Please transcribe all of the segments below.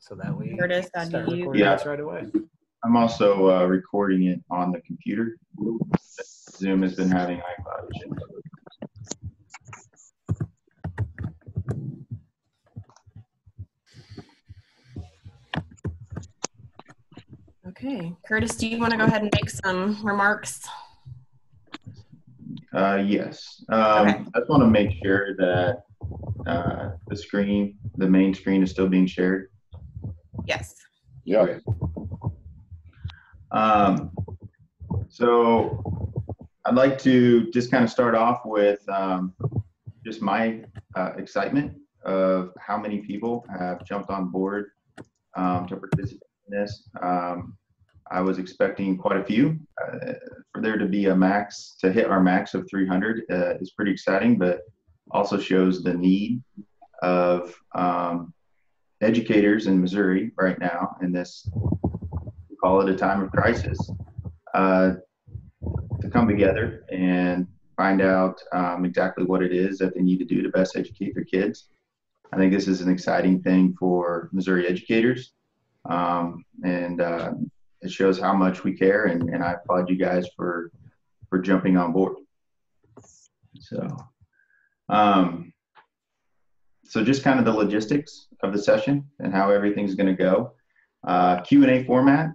so that we Curtis, start you. recording Yeah. this right away. I'm also uh, recording it on the computer. Zoom has been having iCloud issues. Okay, Curtis, do you want to go ahead and make some remarks? Uh, yes. Um, Okay. I just want to make sure that uh, the screen, the main screen, is still being shared. Yes. Yeah. Um, so I'd like to just kind of start off with um, just my uh, excitement of how many people have jumped on board um, to participate in this. Um, I was expecting quite a few. Uh, for there to be a max, to hit our max of 300 uh, is pretty exciting, but also shows the need of um, educators in Missouri right now in this, we call it a time of crisis, uh, to come together and find out um, exactly what it is that they need to do to best educate their kids. I think this is an exciting thing for Missouri educators. Um, and uh, it shows how much we care, and, and I applaud you guys for, for jumping on board. So, um, so just kind of the logistics of the session and how everything's going to go. Uh, Q&A format.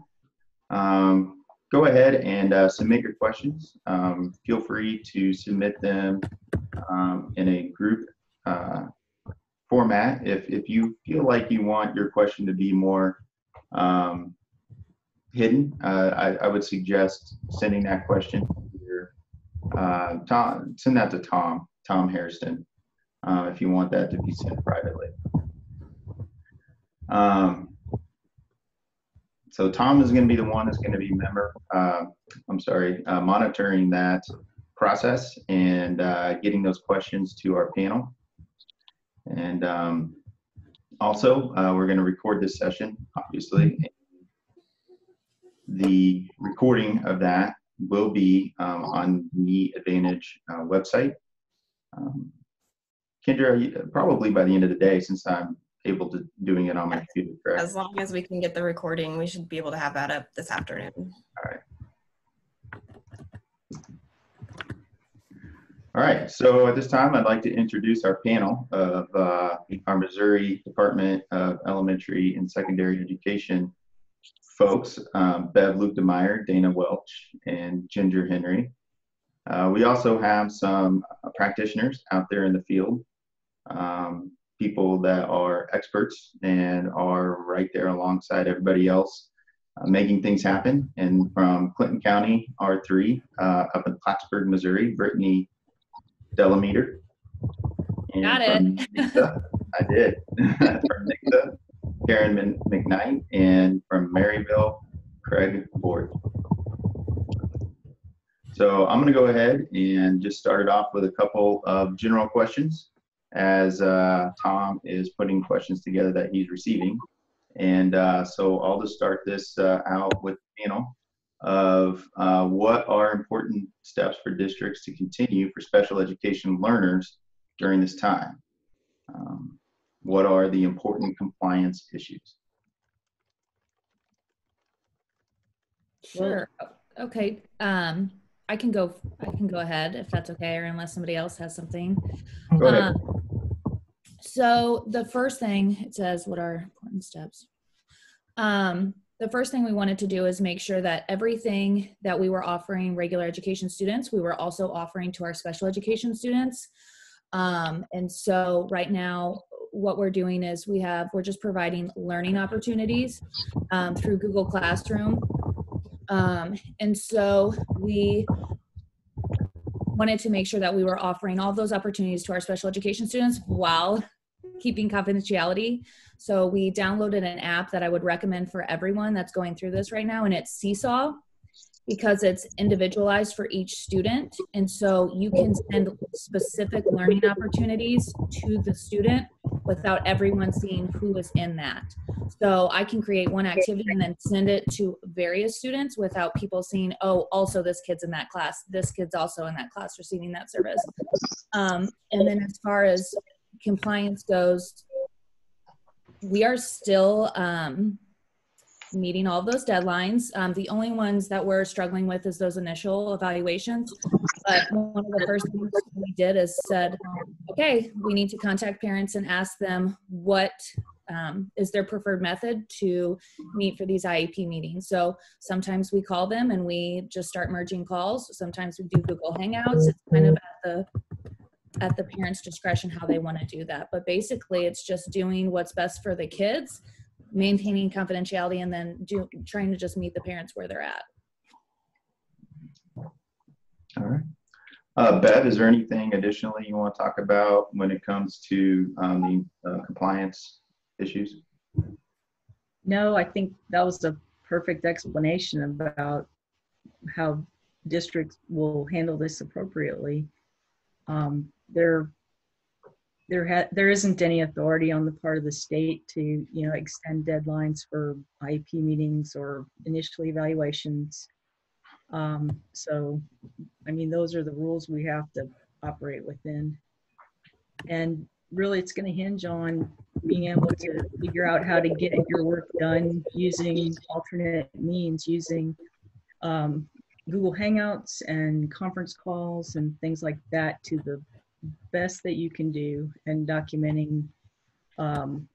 Um, go ahead and uh, submit your questions. Um, feel free to submit them um, in a group uh, format. If, if you feel like you want your question to be more um, hidden, uh, I, I would suggest sending that question to your, uh, Tom, send that to Tom, Tom Hairston uh, if you want that to be sent privately. Um, so Tom is going to be the one that's going to be member, uh, I'm sorry, uh, monitoring that process and uh, getting those questions to our panel. And um, also, uh, we're going to record this session, obviously. The recording of that will be um, on the Advantage uh, website. Um, Kendra, probably by the end of the day, since I'm able to doing it on my computer, correct? As long as we can get the recording, we should be able to have that up this afternoon. All right. All right, so at this time, I'd like to introduce our panel of uh, our Missouri Department of Elementary and Secondary Education folks, um, Bev Luetkemeyer, Dana Welch, and Ginger Henry. Uh, we also have some practitioners out there in the field, um, people that are experts and are right there alongside everybody else uh, making things happen. And from Clinton County, R3, uh, up in Plattsburg, Missouri, Brittany Delameter. And Got it. Nixa, I did. from Nixa, Karen McKnight, and from Maryville, Craig Ford. So I'm going to go ahead and just start it off with a couple of general questions as uh, Tom is putting questions together that he's receiving. And uh, so I'll just start this uh, out with the panel of uh, what are important steps for districts to continue for special education learners during this time? Um, what are the important compliance issues? Sure. Okay. Um, I can go. I can go ahead if that's okay, or unless somebody else has something. Go ahead. Um, so the first thing it says, what are important steps? Um, the first thing we wanted to do is make sure that everything that we were offering regular education students, we were also offering to our special education students. Um, and so right now, what we're doing is we have we're just providing learning opportunities um, through Google Classroom. Um, and so we wanted to make sure that we were offering all those opportunities to our special education students while keeping confidentiality. So we downloaded an app that I would recommend for everyone that's going through this right now, and it's Seesaw because it's individualized for each student. And so you can send specific learning opportunities to the student without everyone seeing who is in that. So I can create one activity and then send it to various students without people seeing, oh, also this kid's in that class, this kid's also in that class receiving that service. Um, and then as far as compliance goes, we are still um, meeting all of those deadlines. Um, the only ones that we're struggling with is those initial evaluations. But one of the first things we did is said, okay, we need to contact parents and ask them what um, is their preferred method to meet for these IEP meetings. So sometimes we call them and we just start merging calls. Sometimes we do Google Hangouts. It's kind of at the at the parents' discretion how they want to do that. But basically, it's just doing what's best for the kids, maintaining confidentiality, and then do, trying to just meet the parents where they're at. All right. Uh, Bev, is there anything additionally you want to talk about when it comes to um, the uh, compliance issues? No, I think that was a perfect explanation about how districts will handle this appropriately. Um, there, there ha- there isn't any authority on the part of the state to you know extend deadlines for IEP meetings or initial evaluations. Um, so, I mean, those are the rules we have to operate within. And really, it's going to hinge on being able to figure out how to get your work done using alternate means, using um, Google Hangouts and conference calls and things like that to the best that you can do and documenting um,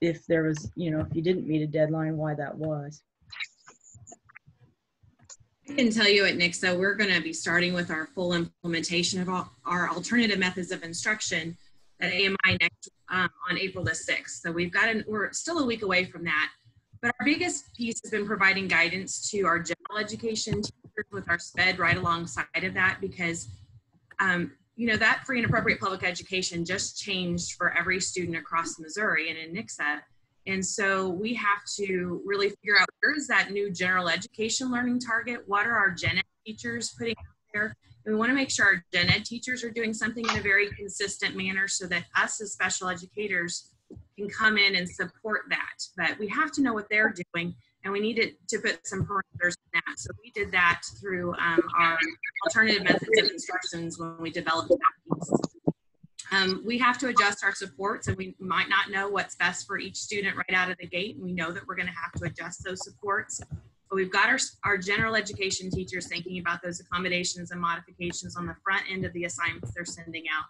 if there was, you know, if you didn't meet a deadline, why that was. I can tell you at Nixa, we're going to be starting with our full implementation of all, our alternative methods of instruction at AMI next um, on April the 6th. So we've got an, we're still a week away from that. But our biggest piece has been providing guidance to our general education teachers with our SPED right alongside of that because, um, you know, that free and appropriate public education just changed for every student across Missouri and in Nixa. And so we have to really figure out where is that new general education learning target? What are our gen ed teachers putting out there? And we want to make sure our gen ed teachers are doing something in a very consistent manner so that us as special educators can come in and support that. But we have to know what they're doing and we needed to put some parameters in that. So we did that through um, our alternative methods of instructions when we developed that piece. Um, we have to adjust our supports and we might not know what's best for each student right out of the gate. And we know that we're going to have to adjust those supports. But we've got our, our general education teachers thinking about those accommodations and modifications on the front end of the assignments they're sending out.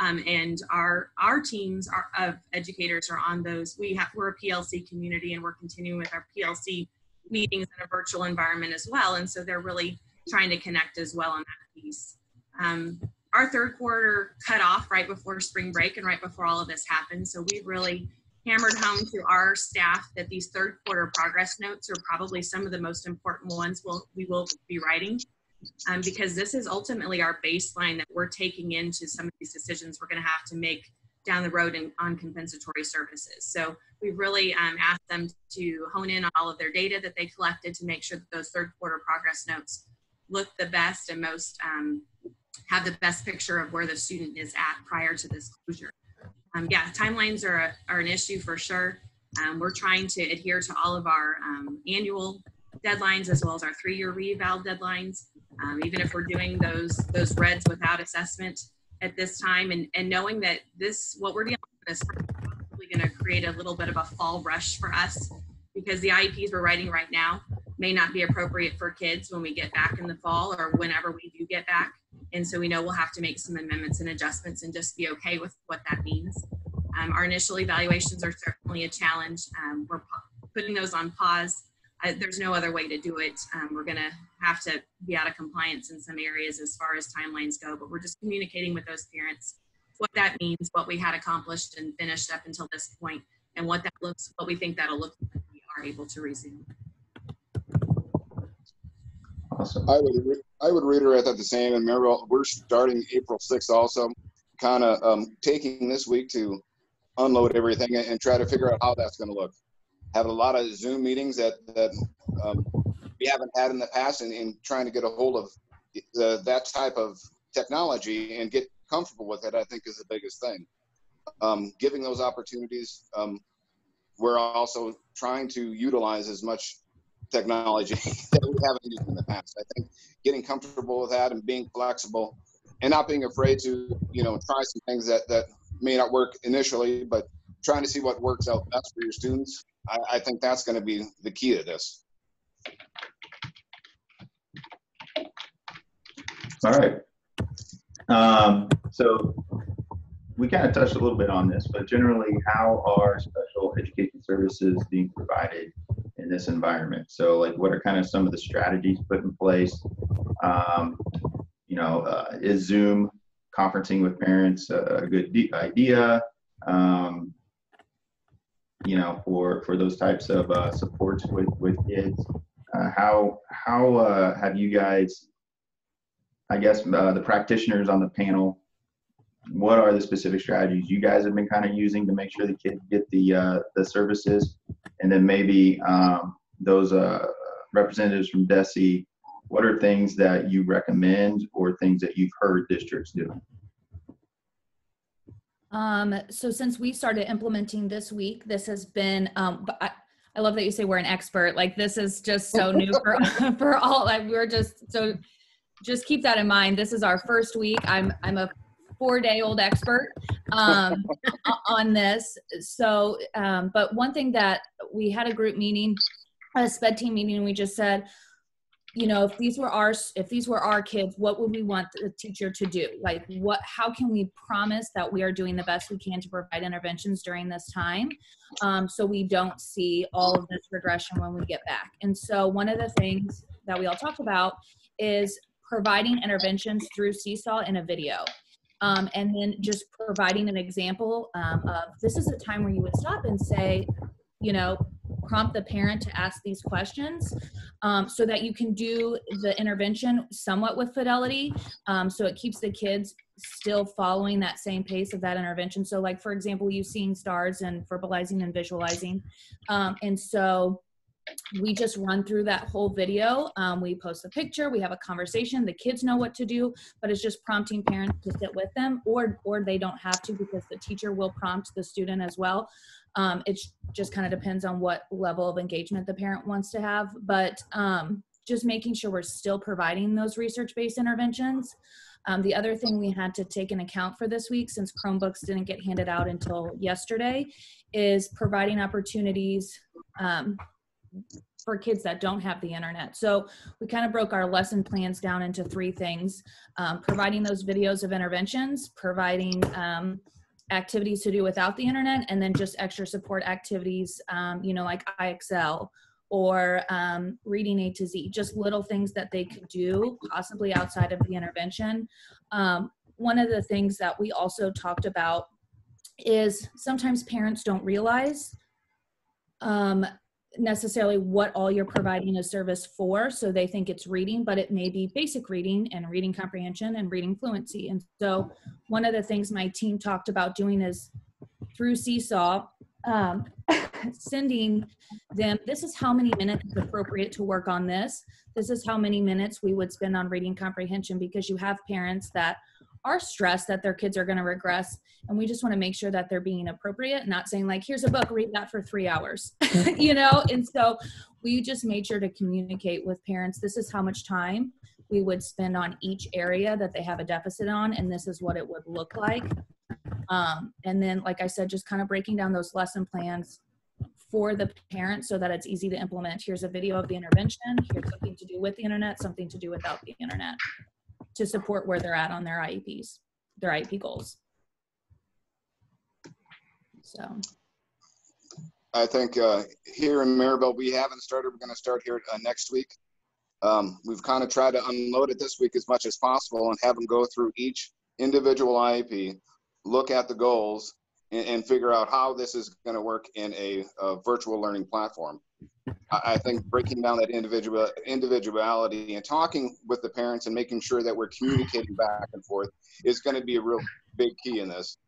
Um, and our our teams are, of educators are on those. We have we're a PLC community and we're continuing with our PLC meetings in a virtual environment as well. And so they're really trying to connect as well on that piece. Um, our third quarter cut off right before spring break and right before all of this happened. So we've really hammered home to our staff that these third quarter progress notes are probably some of the most important ones we'll, we will be writing um, because this is ultimately our baseline that we're taking into some of these decisions we're going to have to make down the road in, on compensatory services. So we've really um, asked them to hone in on all of their data that they collected to make sure that those third quarter progress notes look the best and most um, have the best picture of where the student is at prior to this closure. Um, yeah, timelines are, a, are an issue for sure. Um, we're trying to adhere to all of our um, annual deadlines as well as our three-year reeval deadlines. Um, even if we're doing those those REDS without assessment at this time, and and knowing that this what we're dealing with is probably going to create a little bit of a fall rush for us because the IEPs we're writing right now may not be appropriate for kids when we get back in the fall or whenever we do get back. And so we know we'll have to make some amendments and adjustments and just be okay with what that means. Um, our initial evaluations are certainly a challenge. Um, we're putting those on pause. Uh, there's no other way to do it. Um, we're going to have to be out of compliance in some areas as far as timelines go, but we're just communicating with those parents what that means, what we had accomplished and finished up until this point, and what that looks, what we think that'll look like we are able to resume. Awesome. I would re- I would reiterate that the same. And remember, we're starting April 6th also, kind of um, taking this week to unload everything and, and try to figure out how that's going to look. Have a lot of Zoom meetings that that um, we haven't had in the past, and, and trying to get a hold of the, that type of technology and get comfortable with it. I think is the biggest thing. Um, giving those opportunities, um, we're also trying to utilize as much technology that we haven't used in the past. I think getting comfortable with that and being flexible and not being afraid to, you know, try some things that, that may not work initially, but trying to see what works out best for your students. I, I think that's going to be the key to this. All right. Um, so we kind of touched a little bit on this, but generally, how are special education services being provided in this environment? So, like, what are kind of some of the strategies put in place? Um, you know, uh, is Zoom conferencing with parents a good de- idea? Um, you know, for for those types of uh, supports with with kids. Uh, how how uh, have you guys I guess uh, the practitioners on the panel, what are the specific strategies you guys have been kind of using to make sure the kids get the uh, the services, and then maybe um, those uh, representatives from DESE, what are things that you recommend or things that you've heard districts do? Um, so since we started implementing this week, this has been, um, I, I love that you say we're an expert. Like this is just so new for, for all, like we're just so just keep that in mind. This is our first week. I'm I'm a four day old expert um, on this. So, um, but one thing that we had a group meeting, a SPED team meeting, we just said, you know, if these were our if these were our kids, what would we want the teacher to do? Like, what? How can we promise that we are doing the best we can to provide interventions during this time, um, so we don't see all of this regression when we get back? And so, one of the things that we all talked about is providing interventions through Seesaw in a video. Um, and then just providing an example um, of this is a time where you would stop and say, you know, prompt the parent to ask these questions um, so that you can do the intervention somewhat with fidelity. Um, so it keeps the kids still following that same pace of that intervention. So, like, for example, you seeing stars and verbalizing and visualizing. Um, and so, we just run through that whole video. Um, we post a picture, we have a conversation. The kids know what to do, but it's just prompting parents to sit with them, or or they don't have to because the teacher will prompt the student as well. Um, it just kind of depends on what level of engagement the parent wants to have, but um, just making sure we're still providing those research-based interventions. Um, the other thing we had to take in account for this week, since Chromebooks didn't get handed out until yesterday, is providing opportunities um, for kids that don't have the internet. So we kind of broke our lesson plans down into three things um, providing those videos of interventions, providing um, activities to do without the internet, and then just extra support activities, um, you know, like IXL or um, reading A to Z, just little things that they could do, possibly outside of the intervention. Um, one of the things that we also talked about is sometimes parents don't realize um, necessarily what all you're providing a service for so they think it's reading but it may be basic reading and reading comprehension and reading fluency. And so one of the things my team talked about doing is through seesaw um, sending them this is how many minutes is appropriate to work on this. This is how many minutes we would spend on reading comprehension because you have parents that are stressed that their kids are going to regress and we just want to make sure that they're being appropriate not saying like here's a book read that for three hours. You know and so we just made sure to communicate with parents this is how much time we would spend on each area that they have a deficit on and this is what it would look like. Um, and then like i said just kind of breaking down those lesson plans for the parents so that it's easy to implement. Here's a video of the intervention here's something to do with the internet something to do without the internet to support where they're at on their IEPs, their IEP goals. So. I think uh, here in Maryville, we haven't started. We're going to start here uh, next week. Um, we've kind of tried to unload it this week as much as possible and have them go through each individual IEP, look at the goals, and, and figure out how this is going to work in a, a virtual learning platform. I think breaking down that individual individuality and talking with the parents and making sure that we're communicating back and forth is going to be a real big key in this.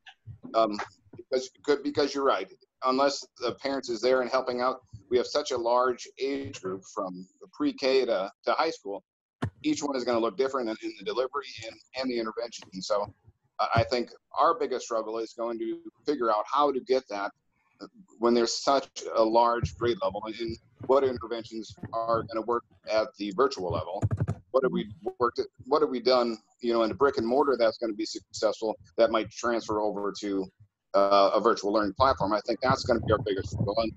Um, because because you're right. Unless the parents is there and helping out, we have such a large age group from pre-K to, to high school. Each one is going to look different in, in the delivery and, and the intervention. And So I think our biggest struggle is going to figure out how to get that when there's such a large grade level and what interventions are going to work at the virtual level what have we worked at, what have we done you know in a brick and mortar that's going to be successful that might transfer over to uh, a virtual learning platform. I think that's going to be our biggest struggle. And,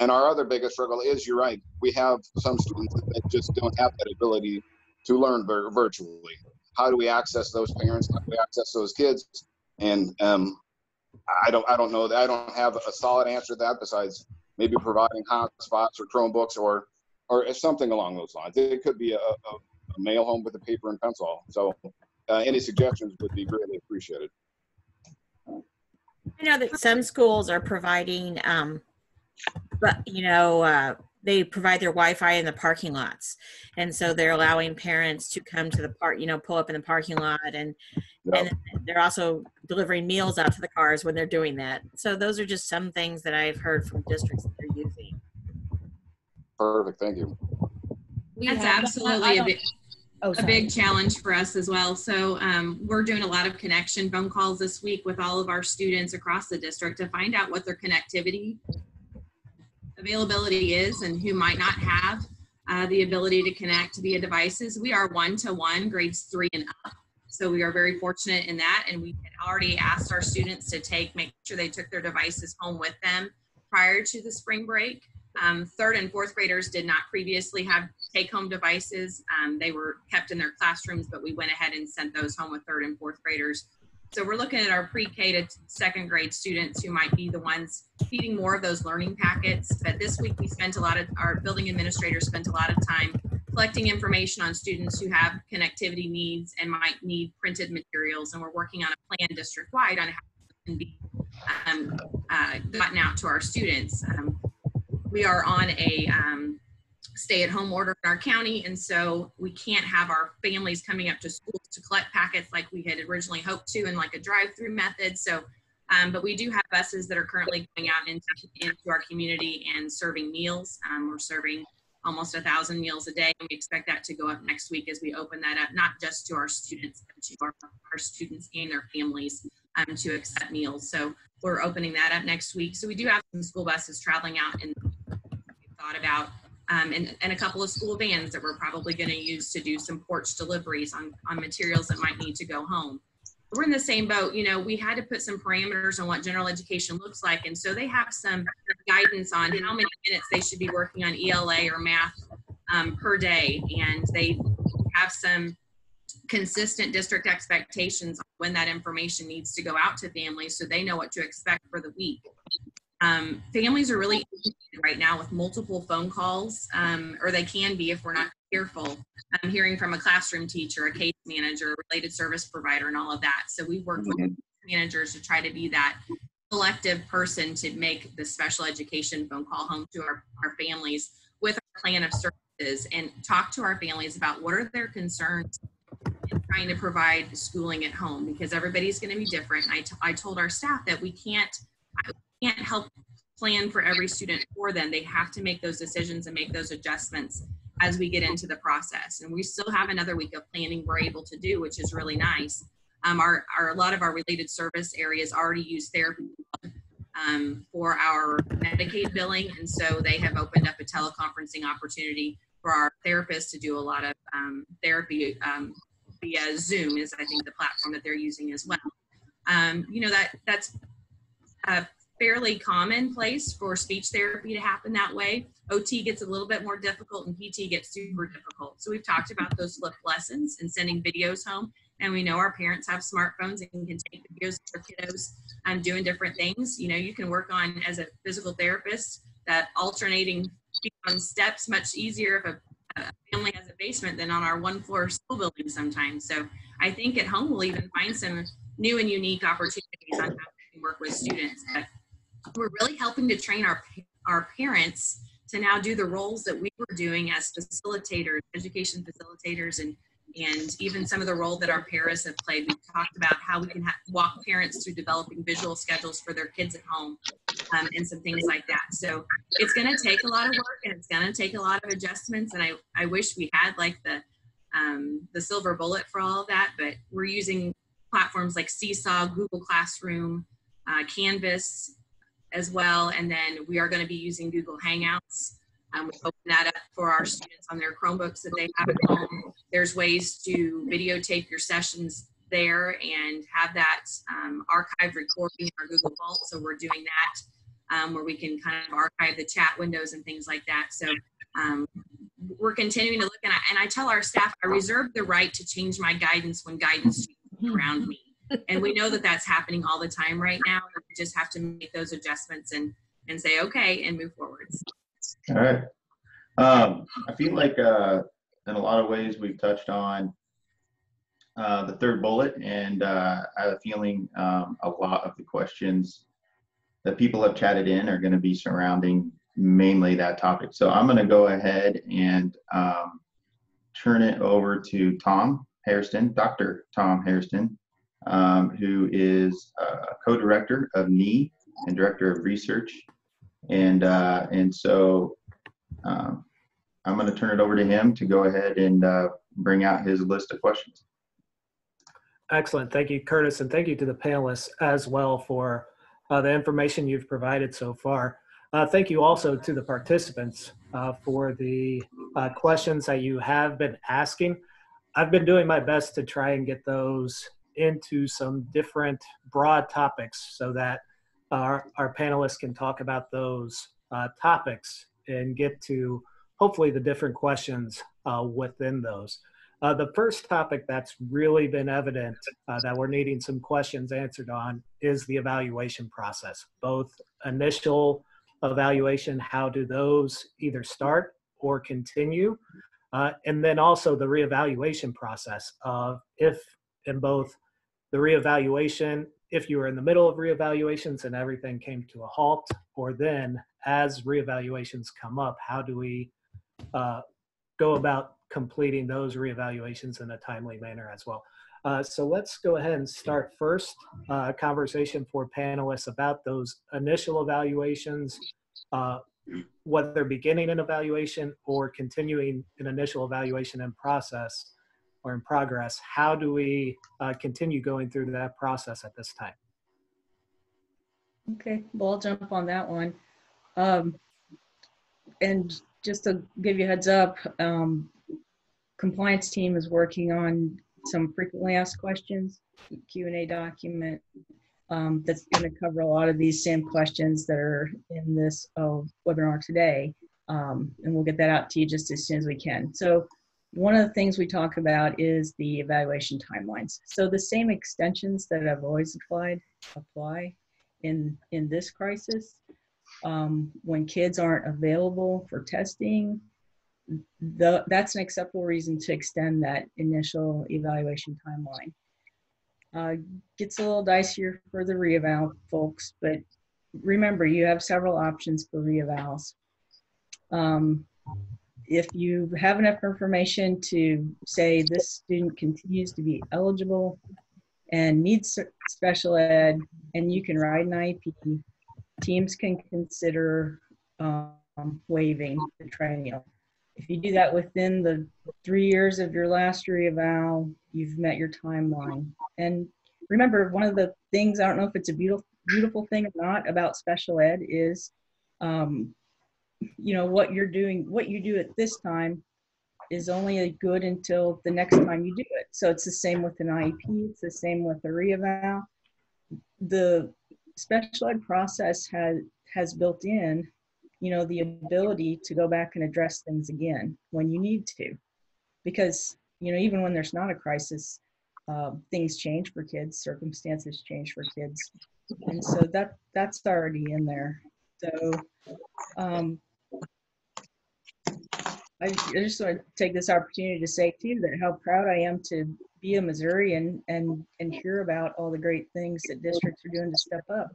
and our other biggest struggle is, you're right, we have some students that just don't have that ability to learn vir- virtually. How do we access those parents? How do we access those kids? And um, I don't, I don't know that I don't have a solid answer to that besides maybe providing hotspots or Chromebooks or, or something along those lines. It could be a, a, a mail home with a paper and pencil. So uh, any suggestions would be greatly appreciated. I know that some schools are providing, um, but you know, uh, they provide their Wi-Fi in the parking lots, and so they're allowing parents to come to the park, you know, pull up in the parking lot, and Yeah. and they're also delivering meals out to the cars when they're doing that. So those are just some things that I've heard from districts that they're using. Perfect. Thank you. We That's absolutely a big, Oh, a big challenge for us as well. So um, we're doing a lot of connection phone calls this week with all of our students across the district to find out what their connectivity availability is and who might not have uh, the ability to connect via devices. We are one-to-one grades three and up. So we are very fortunate in that. And we had already asked our students to take, make sure they took their devices home with them prior to the spring break. Um, third and fourth graders did not previously have take-home devices. Um, they were kept in their classrooms, but we went ahead and sent those home with third and fourth graders. So we're looking at our pre-K to second grade students who might be the ones feeding more of those learning packets. But this week we spent a lot of, our building administrators spent a lot of time collecting information on students who have connectivity needs and might need printed materials. And we're working on a plan district-wide on how it can be um, uh, gotten out to our students. Um, we are on a um, stay-at-home order in our county, and so we can't have our families coming up to schools to collect packets like we had originally hoped to in like a drive-through method. So, um, but we do have buses that are currently going out into, into our community and serving meals. Um, we're serving almost a thousand meals a day, and we expect that to go up next week as we open that up, not just to our students, but to our, our students and their families um, to accept meals. So we're opening that up next week. So we do have some school buses traveling out and thought about um, and, and a couple of school vans that we're probably going to use to do some porch deliveries on, on materials that might need to go home. We're in the same boat. You know, we had to put some parameters on what general education looks like. And so they have some guidance on how many minutes they should be working on ELA or math um, per day. And they have some consistent district expectations on when that information needs to go out to families so they know what to expect for the week. Um, families are really right now with multiple phone calls, um, or they can be if we're not careful. I'm hearing from a classroom teacher, a case manager, a related service provider, and all of that. So we work with managers to try to be that collective person to make the special education phone call home to our, our families with our plan of services and talk to our families about what are their concerns in trying to provide schooling at home because everybody's going to be different. I, t- I told our staff that we can't can't help plan for every student for them. They have to make those decisions and make those adjustments as we get into the process. And we still have another week of planning we're able to do, which is really nice. Um, our, our a lot of our related service areas already use therapy um, for our Medicaid billing, and so they have opened up a teleconferencing opportunity for our therapists to do a lot of um, therapy um, via Zoom. Is I think the platform that they're using as well. Um, you know that that's a fairly commonplace for speech therapy to happen that way. OT gets a little bit more difficult and PT gets super difficult. So we've talked about those flipped lessons and sending videos home. And we know our parents have smartphones and can take videos of their kiddos um, doing different things. You know, you can work on as a physical therapist that alternating on steps much easier if a, a family has a basement than on our one floor school building sometimes. So I think at home we'll even find some new and unique opportunities on how we can work with students. We're really helping to train our our parents to now do the roles that we were doing as facilitators, education facilitators, and and even some of the role that our paras have played. We've talked about how we can walk parents through developing visual schedules for their kids at home um, and some things like that. So it's going to take a lot of work and it's going to take a lot of adjustments. And I, I wish we had like the um, the silver bullet for all of that, but we're using platforms like Seesaw, Google Classroom, uh, Canvas as well. And then we are going to be using Google Hangouts. Um, we open that up for our students on their Chromebooks that they have at home. There's ways to videotape your sessions there and have that um, archived recording in our Google Vault. So we're doing that um, where we can kind of archive the chat windows and things like that. So um, we're continuing to look and I, and I tell our staff I reserve the right to change my guidance when guidance changes around me. And we know that that's happening all the time right now. We just have to make those adjustments and and say okay and move forward. All right. Um, I feel like uh, in a lot of ways we've touched on uh, the third bullet, and uh, I have a feeling um, a lot of the questions that people have chatted in are going to be surrounding mainly that topic. So I'm going to go ahead and um, turn it over to Tom Hairston, Dr. Tom Hairston, um, who is a co-director of NEE and director of research. And, uh, and so um, I'm going to turn it over to him to go ahead and uh, bring out his list of questions. Excellent. Thank you, Curtis, and thank you to the panelists as well for uh, the information you've provided so far. Uh, thank you also to the participants uh, for the uh, questions that you have been asking. I've been doing my best to try and get those into some different broad topics so that our, our panelists can talk about those uh, topics and get to hopefully the different questions uh, within those. Uh, the first topic that's really been evident uh, that we're needing some questions answered on is the evaluation process, both initial evaluation, how do those either start or continue, uh, and then also the reevaluation process of if in both the reevaluation, if you were in the middle of reevaluations and everything came to a halt, or then as reevaluations come up, how do we uh, go about completing those reevaluations in a timely manner as well. Uh, so let's go ahead and start first uh, a conversation for panelists about those initial evaluations, uh, whether beginning an evaluation or continuing an initial evaluation and process or in progress. How do we uh, continue going through that process at this time? Okay, well, I'll jump on that one. Um, and just to give you heads up, um, compliance team is working on some frequently asked questions, Q&A document um, that's going to cover a lot of these same questions that are in this uh, webinar today. Um, and we'll get that out to you just as soon as we can. So one of the things we talk about is the evaluation timelines. So the same extensions that have always applied apply in, in this crisis. Um, when kids aren't available for testing, the, that's an acceptable reason to extend that initial evaluation timeline. Uh, gets a little dicier for the reeval folks, but remember you have several options for reevals. Um, if you have enough information to say this student continues to be eligible and needs special ed and you can write an IEP, teams can consider um, waiving the triennial. If you do that within the three years of your last reeval, you've met your timeline. And remember, one of the things, I don't know if it's a beautiful, beautiful thing or not about special ed is, um, you know, what you're doing, what you do at this time is only a good until the next time you do it. So it's the same with an IEP, it's the same with a reeval. The special ed process has, has built in you know, the ability to go back and address things again when you need to. Because, you know, even when there's not a crisis, uh, things change for kids, circumstances change for kids. And so that that's already in there. So um, I, just want to take this opportunity to say too that how proud I am to be a Missourian and and hear about all the great things that districts are doing to step up,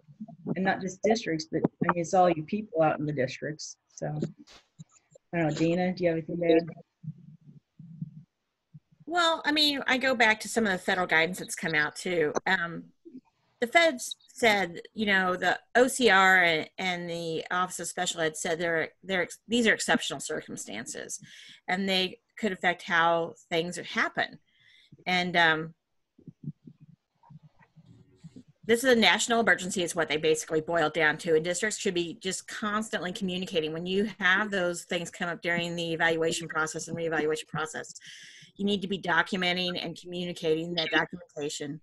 and not just districts, but I mean it's all you people out in the districts. So I don't know, Dana, do you have anything to add? Well, I mean, I go back to some of the federal guidance that's come out too. Um, the feds said, you know, the OCR and, and the Office of Special Ed said they're, they're, these are exceptional circumstances and they could affect how things happen. And um, this is a national emergency is what they basically boiled down to and districts should be just constantly communicating when you have those things come up during the evaluation process and reevaluation process you need to be documenting and communicating that documentation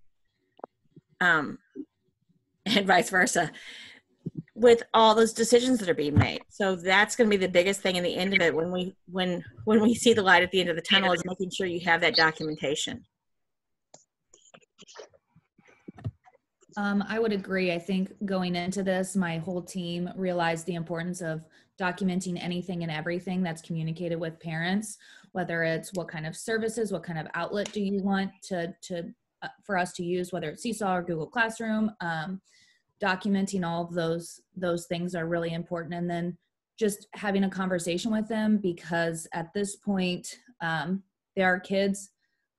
um, and vice versa with all those decisions that are being made so that's going to be the biggest thing in the end of it when we when when we see the light at the end of the tunnel is making sure you have that documentation Um, I would agree. I think going into this, my whole team realized the importance of documenting anything and everything that's communicated with parents, whether it's what kind of services, what kind of outlet do you want to, to uh, for us to use, whether it's Seesaw or Google Classroom. Um, documenting all of those those things are really important, and then just having a conversation with them because at this point, um, there are kids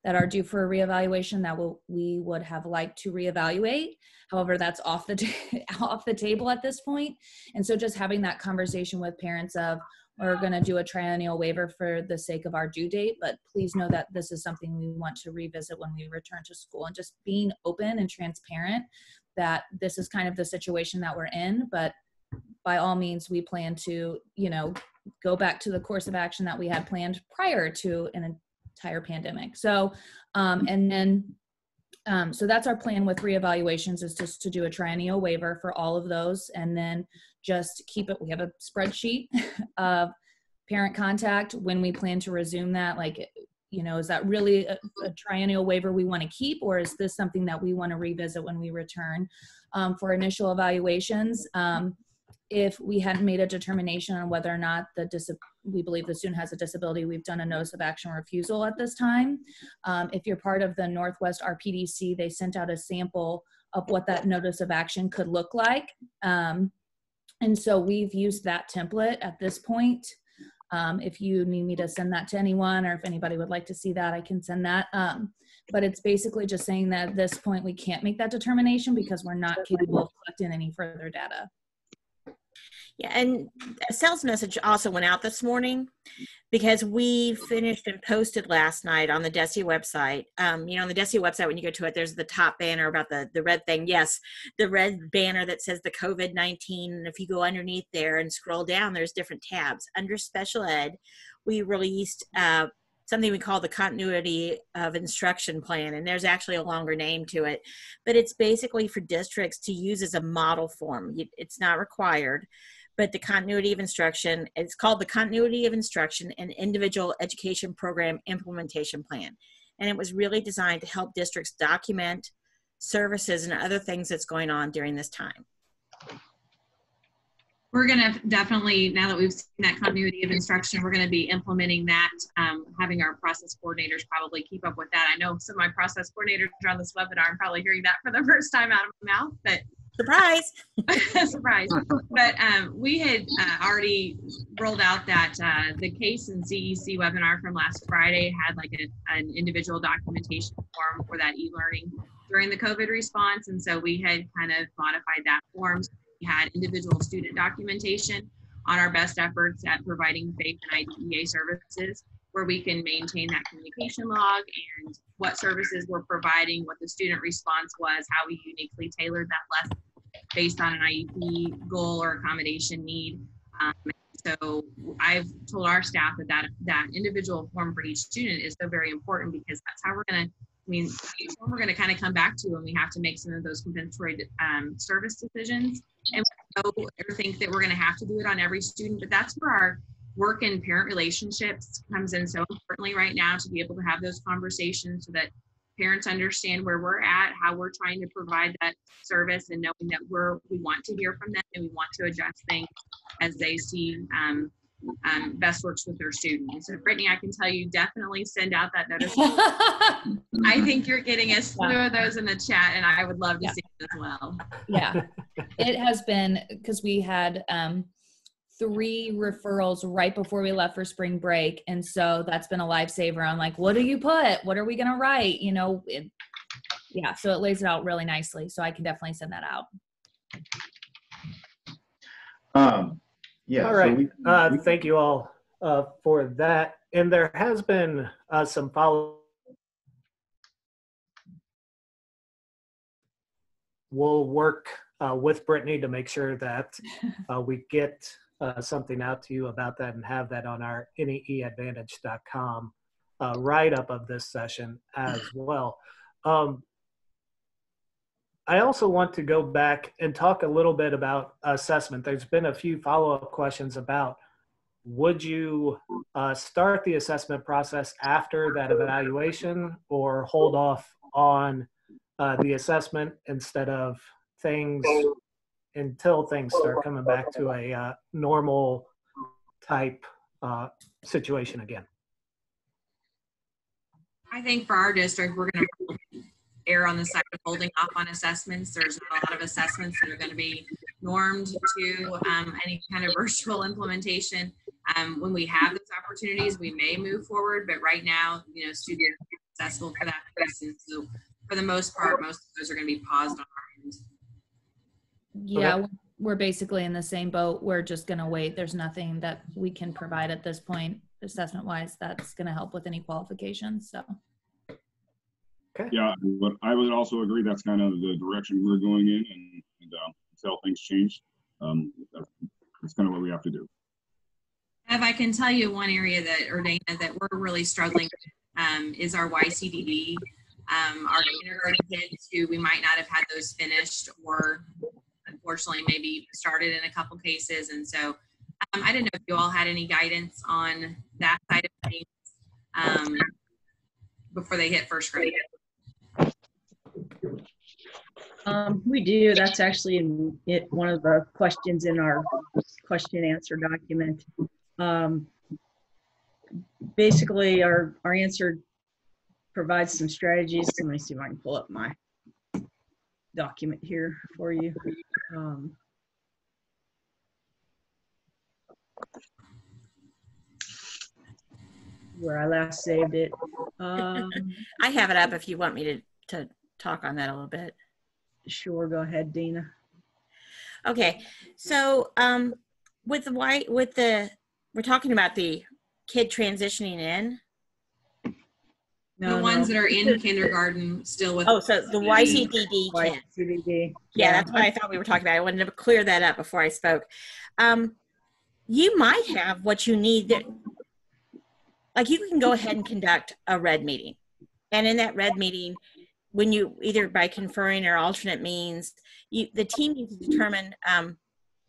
that are due for a reevaluation that will, we would have liked to reevaluate. However, that's off the t- off the table at this point. And so just having that conversation with parents of we're going to do a triennial waiver for the sake of our due date, but please know that this is something we want to revisit when we return to school and just being open and transparent that this is kind of the situation that we're in, but by all means we plan to, you know, go back to the course of action that we had planned prior to an entire pandemic. So, um, and then, um, so that's our plan with reevaluations is just to do a triennial waiver for all of those and then just keep it. We have a spreadsheet of parent contact when we plan to resume that. Like, you know, is that really a, a triennial waiver we want to keep, or is this something that we want to revisit when we return um, for initial evaluations? Um, if we hadn't made a determination on whether or not the dis- we believe the student has a disability, we've done a notice of action refusal at this time. Um, if you're part of the Northwest RPDC, they sent out a sample of what that notice of action could look like. Um, and so we've used that template at this point. Um, if you need me to send that to anyone or if anybody would like to see that, I can send that. Um, but it's basically just saying that at this point we can't make that determination because we're not capable of collecting any further data. Yeah, and a sales message also went out this morning because we finished and posted last night on the DESE website. Um, you know, on the DESE website, when you go to it, there's the top banner about the, the red thing. Yes, the red banner that says the COVID 19. And if you go underneath there and scroll down, there's different tabs. Under special ed, we released uh, something we call the continuity of instruction plan and there's actually a longer name to it but it's basically for districts to use as a model form it's not required but the continuity of instruction, it's called the continuity of instruction and individual education program implementation plan. And it was really designed to help districts document services and other things that's going on during this time. We're going to definitely, now that we've seen that continuity of instruction, we're going to be implementing that, um, having our process coordinators probably keep up with that. I know some of my process coordinators are on this webinar and probably hearing that for the first time out of my mouth, but Surprise! Surprise! But um, we had uh, already rolled out that uh, the case and CEC webinar from last Friday had like a, an individual documentation form for that e-learning during the COVID response, and so we had kind of modified that form. So we had individual student documentation on our best efforts at providing FAPE and IDEA services where we can maintain that communication log and what services we're providing, what the student response was, how we uniquely tailored that lesson based on an IEP goal or accommodation need. Um, so I've told our staff that, that that individual form for each student is so very important because that's how we're going to, I mean, we're going to kind of come back to when we have to make some of those compensatory um, service decisions. And we or think that we're going to have to do it on every student, but that's where our work and parent relationships comes in so importantly right now to be able to have those conversations so that parents understand where we're at, how we're trying to provide that service, and knowing that we're we want to hear from them and we want to adjust things as they see um, um, best works with their students. So, Brittany, I can tell you definitely send out that notice. I think you're getting a slew of those in the chat, and I would love to yeah. see it as well. Yeah, it has been because we had um, three referrals right before we left for spring break. And so that's been a lifesaver. I'm like, what do you put? What are we going to write? You know, it, yeah, so it lays it out really nicely. So I can definitely send that out. Um, yeah. All right. So we, uh, we, thank you all uh, for that. And there has been uh, some follow we'll work uh, with Brittany to make sure that uh, we get uh, something out to you about that and have that on our neadvantage.com uh, write up of this session as well. Um, I also want to go back and talk a little bit about assessment. There's been a few follow up questions about would you uh, start the assessment process after that evaluation or hold off on uh, the assessment instead of things until things start coming back to a uh, normal type uh, situation again? I think for our district, we're going to err on the side of holding off on assessments. There's a lot of assessments that are going to be normed to um, any kind of virtual implementation. Um, when we have those opportunities, we may move forward, but right now, you know, students are accessible for that. So for the most part, most of those are going to be paused on our end. Yeah, we're basically in the same boat. We're just gonna wait. There's nothing that we can provide at this point, assessment wise, that's gonna help with any qualifications, so. okay. Yeah, but I would also agree that's kind of the direction we're going in and, and uh, until things change, um, that's, that's kind of what we have to do. If I can tell you one area that, or Dana, that we're really struggling with, um, is our YCDD. Um, our kindergarten kids who we might not have had those finished or unfortunately maybe started in a couple cases. And so um, I didn't know if you all had any guidance on that side of things um, before they hit first grade. Um, we do. That's actually in it, one of the questions in our question answer document. Um, basically, our, our answer provides some strategies. Let me see if I can pull up my document here for you. Um, where I last saved it. Um, I have it up if you want me to, to talk on that a little bit. sure, go ahead, Dana. Okay, so um, with the white, with the, we're talking about the kid transitioning in. The ones that are in kindergarten still with. Oh, so the YCDD kids. YCDD. Yeah, that's what I thought we were talking about. I wanted to clear that up before I spoke. Um, you might have what you need. That, like you can go ahead and conduct a red meeting, and in that red meeting, when you either by conferring or alternate means, you, the team needs to determine um,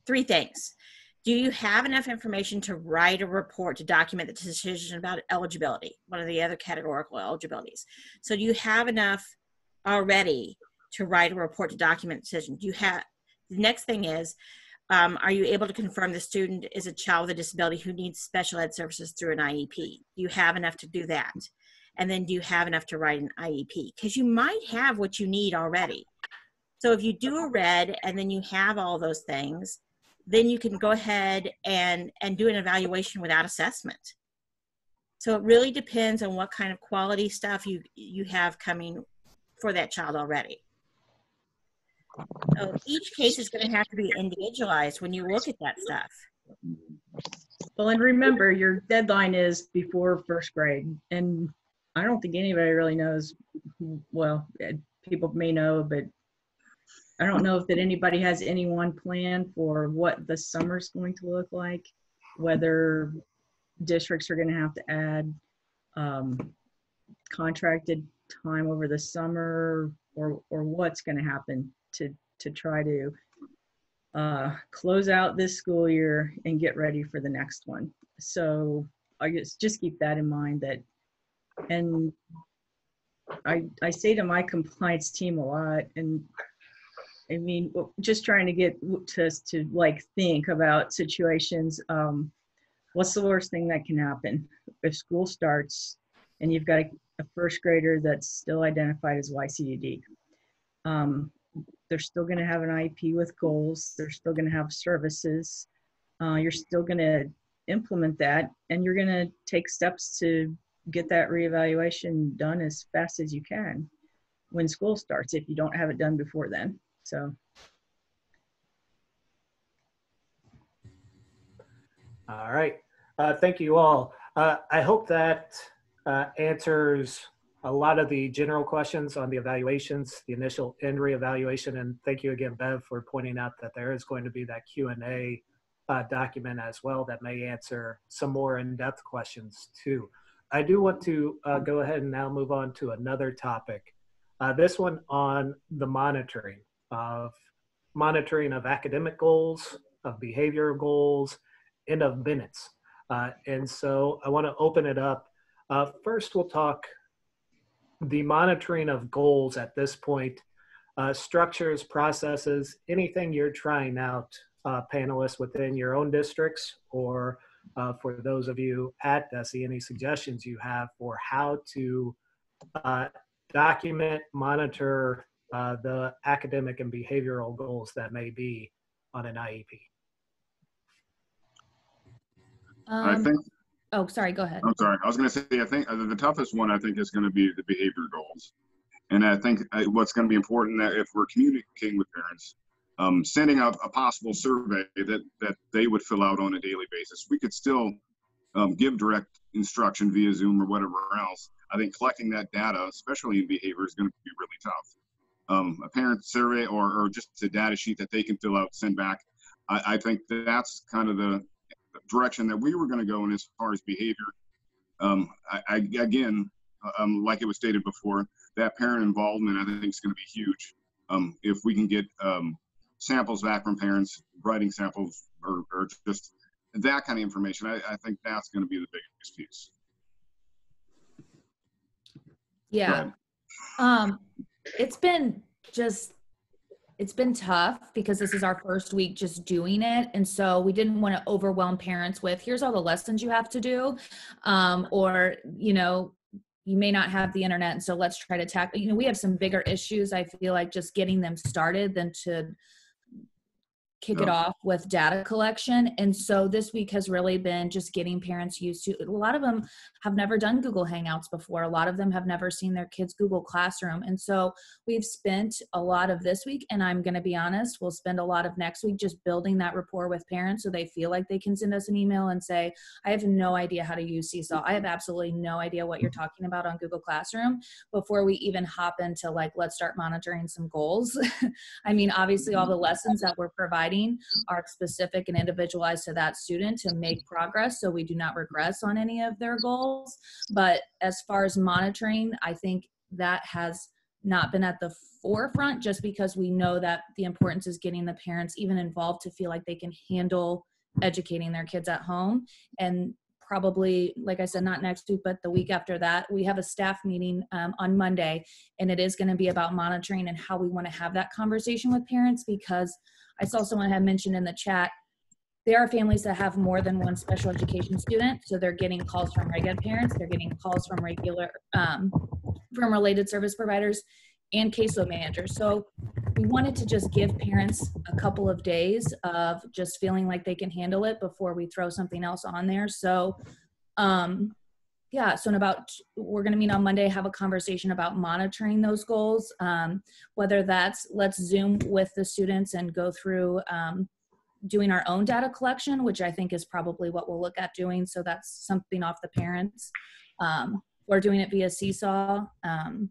three things. Do you have enough information to write a report to document the decision about eligibility, one of the other categorical eligibilities? So do you have enough already to write a report to document decision? Do you have, the next thing is, um, are you able to confirm the student is a child with a disability who needs special ed services through an IEP? Do you have enough to do that? And then do you have enough to write an IEP? Because you might have what you need already. So if you do a red and then you have all those things, then you can go ahead and and do an evaluation without assessment so it really depends on what kind of quality stuff you you have coming for that child already so each case is going to have to be individualized when you look at that stuff Well, and remember, your deadline is before first grade, and I don't think anybody really knows. Well, people may know, but I don't know if that anybody has any one plan for what the summer's going to look like, whether districts are going to have to add um, contracted time over the summer, or or what's going to happen to to try to uh, close out this school year and get ready for the next one. So I guess just keep that in mind that, and I, I say to my compliance team a lot, and I mean, just trying to get us to like think about situations. Um, what's the worst thing that can happen if school starts and you've got a, a first grader that's still identified as YCDD? Um, they're still going to have an IEP with goals. They're still going to have services. Uh, you're still going to implement that, and you're going to take steps to get that reevaluation done as fast as you can when school starts if you don't have it done before then. So. All right. Uh, thank you all. Uh, I hope that uh, answers a lot of the general questions on the evaluations, the initial end reevaluation, and thank you again, Bev, for pointing out that there is going to be that Q and A uh, document as well that may answer some more in-depth questions too. I do want to uh, go ahead and now move on to another topic. Uh, this one on the monitoring of monitoring of academic goals, of behavior goals, and of minutes. Uh, and so I want to open it up. Uh, first, we'll talk the monitoring of goals at this point, uh, structures, processes, anything you're trying out, uh, panelists within your own districts, or uh, for those of you at DESE, any suggestions you have for how to uh, document, monitor uh, the academic and behavioral goals that may be on an IEP. I Um, think, oh, sorry, go ahead. I'm sorry, I was gonna say, I think uh, the toughest one, I think, is gonna be the behavior goals. And I think uh, what's gonna be important that if we're communicating with parents, um, sending out a possible survey that, that they would fill out on a daily basis. We could still um, give direct instruction via Zoom or whatever else. I think collecting that data, especially in behavior, is gonna be really tough. Um, a parent survey or, or just a data sheet that they can fill out, send back. I, I think that's kind of the, direction that we were going to go in as far as behavior. Um, I, I, again, um, like it was stated before, that parent involvement I think is going to be huge. Um, if we can get um, samples back from parents, writing samples, or, or just that kind of information, I, I think that's going to be the biggest piece. Yeah. Um, it's been just, it's been tough because this is our first week just doing it. And so we didn't want to overwhelm parents with, here's all the lessons you have to do. Um, or, you know, you may not have the internet. So let's try to tackle, you know, we have some bigger issues. I feel like just getting them started than to kick it off with data collection. And so this week has really been just getting parents used to a lot of them have never done Google Hangouts before. A lot of them have never seen their kids Google Classroom. And so we've spent a lot of this week, and I'm going to be honest, we'll spend a lot of next week just building that rapport with parents so they feel like they can send us an email and say, I have no idea how to use Seesaw. I have absolutely no idea what you're talking about on Google Classroom before we even hop into like, let's start monitoring some goals. I mean, obviously, all the lessons that we're providing are specific and individualized to that student to make progress so we do not regress on any of their goals. But as far as monitoring, I think that has not been at the forefront just because we know that the importance is getting the parents even involved to feel like they can handle educating their kids at home and probably like i said not next week but the week after that we have a staff meeting um, on monday and it is going to be about monitoring and how we want to have that conversation with parents because i saw someone had mentioned in the chat there are families that have more than one special education student so they're getting calls from regular parents they're getting calls from regular um, from related service providers and caseload managers. So we wanted to just give parents a couple of days of just feeling like they can handle it before we throw something else on there. So um yeah so in about we're going to meet on monday have a conversation about monitoring those goals um, whether that's let's zoom with the students and go through um, doing our own data collection, which I think is probably what we'll look at doing. So that's something off the parents. Um, or doing it via Seesaw. Um,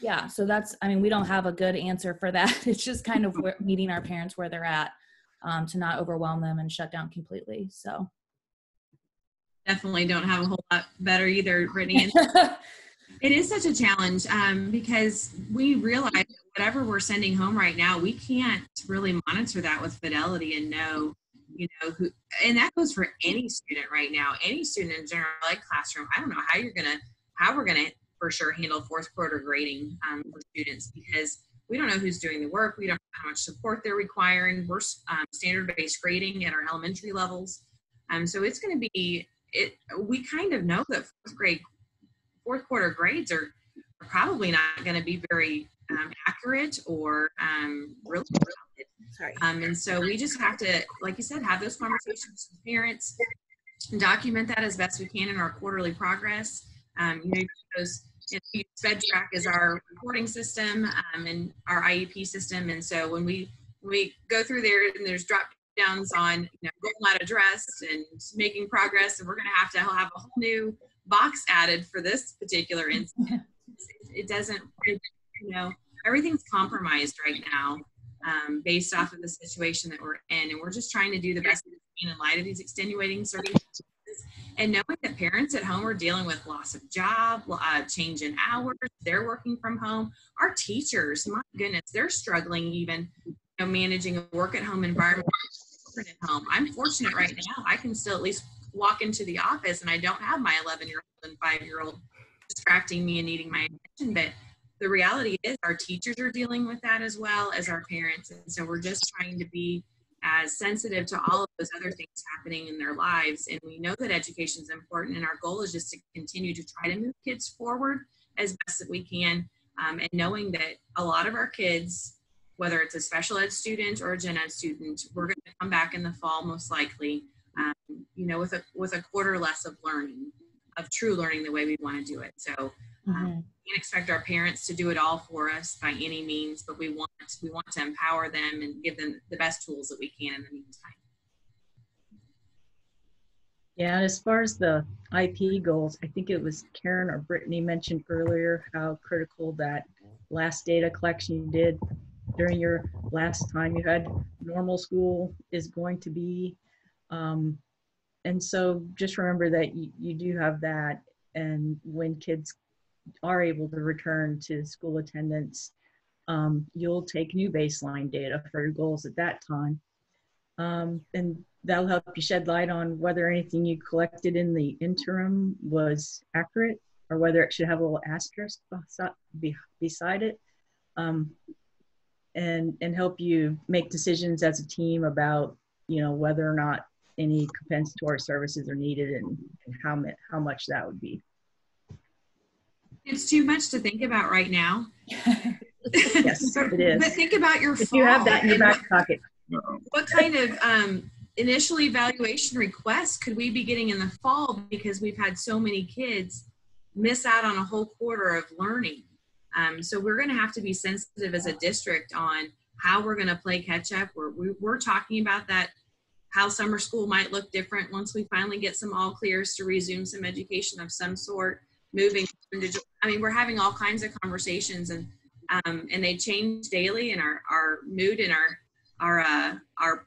yeah, so that's, I mean, we don't have a good answer for that. It's just kind of meeting our parents where they're at um, to not overwhelm them and shut down completely. So. Definitely don't have a whole lot better either, Brittany. It is such a challenge um, because we realize whatever we're sending home right now, we can't really monitor that with fidelity and know, you know, who, and that goes for any student right now, any student in general ed classroom. I don't know how you're gonna, how we're gonna for sure handle fourth quarter grading um, for students because we don't know who's doing the work. We don't know how much support they're requiring. We're um, standard based grading at our elementary levels, um, so it's going to be it. We kind of know that fourth grade fourth quarter grades are probably not going to be very um, accurate or um, really valid. Sorry. Um, and so we just have to, like you said, have those conversations with parents, and document that as best we can in our quarterly progress. Um, you know, those you know, is our reporting system um, and our IEP system. And so when we when we go through there and there's drop downs on you know getting a addressed and making progress, and we're going to have to have a whole new box added for this particular incident. It doesn't, it, you know, everything's compromised right now um, based off of the situation that we're in, and we're just trying to do the best in light of these extenuating circumstances. And knowing that parents at home are dealing with loss of job, uh, change in hours, they're working from home. Our teachers, my goodness, they're struggling even you know, managing a work at home environment at home. I'm fortunate right now. I can still at least walk into the office and I don't have my 11 year old and five year old distracting me and needing my attention. But the reality is our teachers are dealing with that as well as our parents. And so we're just trying to be as sensitive to all of those other things happening in their lives. And we know that education is important, and our goal is just to continue to try to move kids forward as best that we can. Um, and knowing that a lot of our kids, whether it's a special ed student or a gen ed student, we're going to come back in the fall most likely, um, you know, with a with a quarter less of learning, of true learning the way we want to do it. So um, mm-hmm. can't expect our parents to do it all for us by any means, but we want we want to empower them and give them the best tools that we can in the meantime. Yeah, and as far as the IEP goals, I think it was Karen or Brittany mentioned earlier how critical that last data collection you did during your last time you had normal school is going to be. Um, and so just remember that you, you do have that and when kids are able to return to school attendance, um, you'll take new baseline data for your goals at that time. Um, and that'll help you shed light on whether anything you collected in the interim was accurate or whether it should have a little asterisk beside it. Um, and, and help you make decisions as a team about, you know, whether or not any compensatory services are needed and, and how, how much that would be. It's too much to think about right now. yes, it is. But think about your if you have that in your back pocket. What kind of um, initial evaluation requests could we be getting in the fall because we've had so many kids miss out on a whole quarter of learning? Um, so we're going to have to be sensitive as a district on how we're going to play catch up. We're, we're talking about that how summer school might look different once we finally get some all clears to resume some education of some sort moving i mean we're having all kinds of conversations and um, and they change daily and our our mood and our our uh, our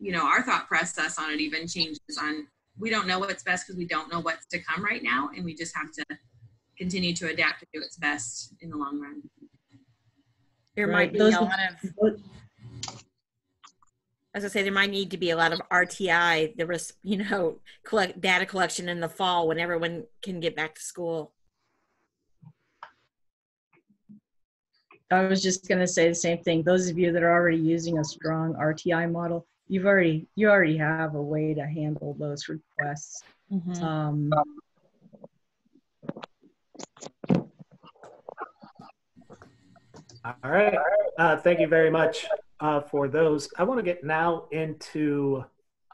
you know our thought process on it even changes on we don't know what's best because we don't know what's to come right now and we just have to continue to adapt to do its best in the long run there right. might be Those a lot of as I say, there might need to be a lot of RTI, the risk, you know, collect data collection in the fall when everyone can get back to school. I was just going to say the same thing. Those of you that are already using a strong RTI model, you've already you already have a way to handle those requests. Mm-hmm. Um, all right. Uh, thank you very much uh, for those. I want to get now into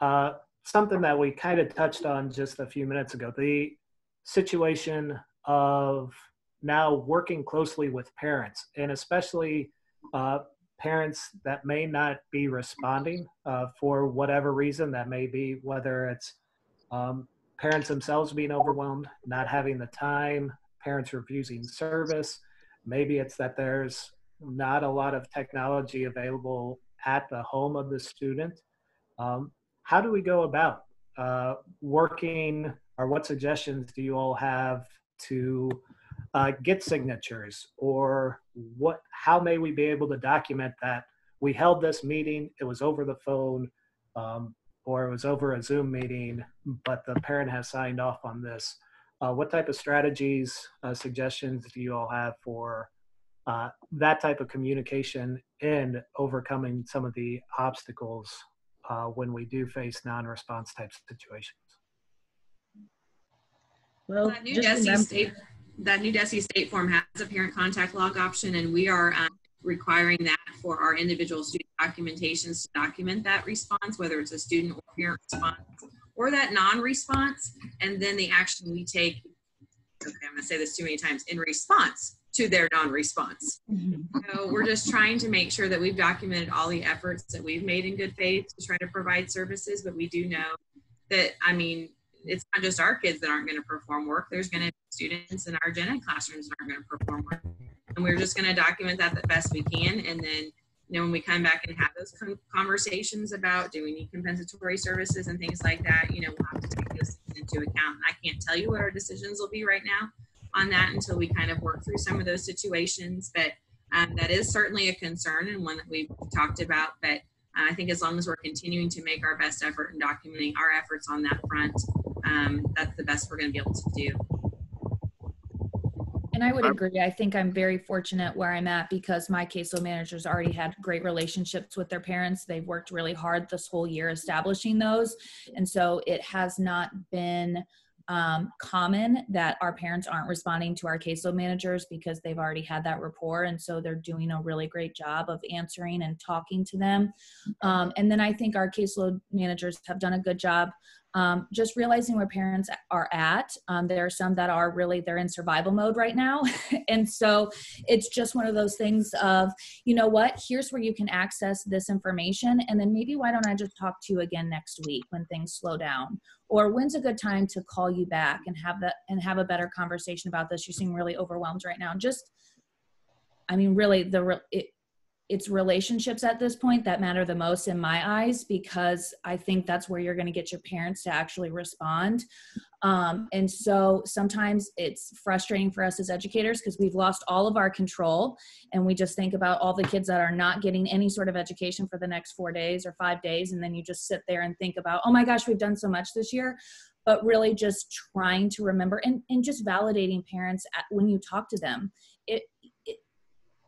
uh, something that we kind of touched on just a few minutes ago the situation of now working closely with parents, and especially uh, parents that may not be responding uh, for whatever reason. That may be whether it's um, parents themselves being overwhelmed, not having the time, parents refusing service. Maybe it's that there's not a lot of technology available at the home of the student. Um, how do we go about uh, working, or what suggestions do you all have to uh, get signatures, or what? How may we be able to document that we held this meeting? It was over the phone, um, or it was over a Zoom meeting, but the parent has signed off on this. Uh, what type of strategies, uh, suggestions do you all have for uh, that type of communication and overcoming some of the obstacles uh, when we do face non-response type situations. Well, that new DESE state that new DESE state form has a parent contact log option, and we are um, requiring that for our individual student documentations to document that response, whether it's a student or parent response or that non-response, and then the action we take. Okay, I'm to say this too many times in response to their non-response. Mm-hmm. So we're just trying to make sure that we've documented all the efforts that we've made in good faith to try to provide services, but we do know that, I mean, it's not just our kids that aren't going to perform work. There's going to be students in our gen ed classrooms that aren't going to perform work. And we're just going to document that the best we can. And then, you know, when we come back and have those con- conversations about do we need compensatory services and things like that, you know, we'll have to take those things into account. And I can't tell you what our decisions will be right now on that until we kind of work through some of those situations. But um, that is certainly a concern and one that we've talked about. But uh, I think as long as we're continuing to make our best effort in documenting our efforts on that front, um, that's the best we're going to be able to do. And I would agree. I think I'm very fortunate where I'm at because my caseload managers already had great relationships with their parents. They've worked really hard this whole year establishing those. And so it has not been um, common that our parents aren't responding to our caseload managers because they've already had that rapport. And so they're doing a really great job of answering and talking to them. Um, and then I think our caseload managers have done a good job um, just realizing where parents are at. Um, there are some that are really they're in survival mode right now, and so it's just one of those things of you know what, here's where you can access this information, and then maybe why don't I just talk to you again next week when things slow down, or when's a good time to call you back and have that and have a better conversation about this. You seem really overwhelmed right now. Just, I mean, really the it's relationships at this point that matter the most in my eyes because I think that's where you're going to get your parents to actually respond. Um, and so sometimes it's frustrating for us as educators because we've lost all of our control and we just think about all the kids that are not getting any sort of education for the next four days or five days. And then you just sit there and think about, oh my gosh, we've done so much this year. But really just trying to remember and, and just validating parents at, when you talk to them.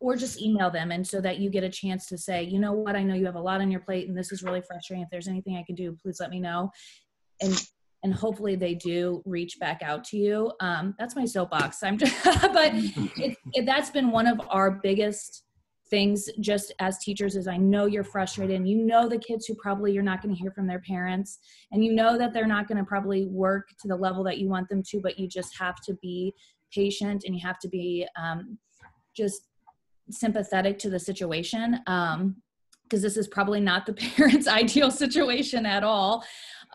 Or just email them and so that you get a chance to say you know what? I know you have a lot on your plate and this is really frustrating. If there's anything i can do please let me know. And and hopefully they do reach back out to you. Um, that's my soapbox. I'm just but it, it, that's been one of our biggest things just as teachers is i know you're frustrated. And you know the kids who probably you're not going to hear from their parents and you know that they're not going to probably work to the level that you want them to but you just have to be patient and you have to be um, just sympathetic to the situation um, because this is probably not the parents' ideal situation at all.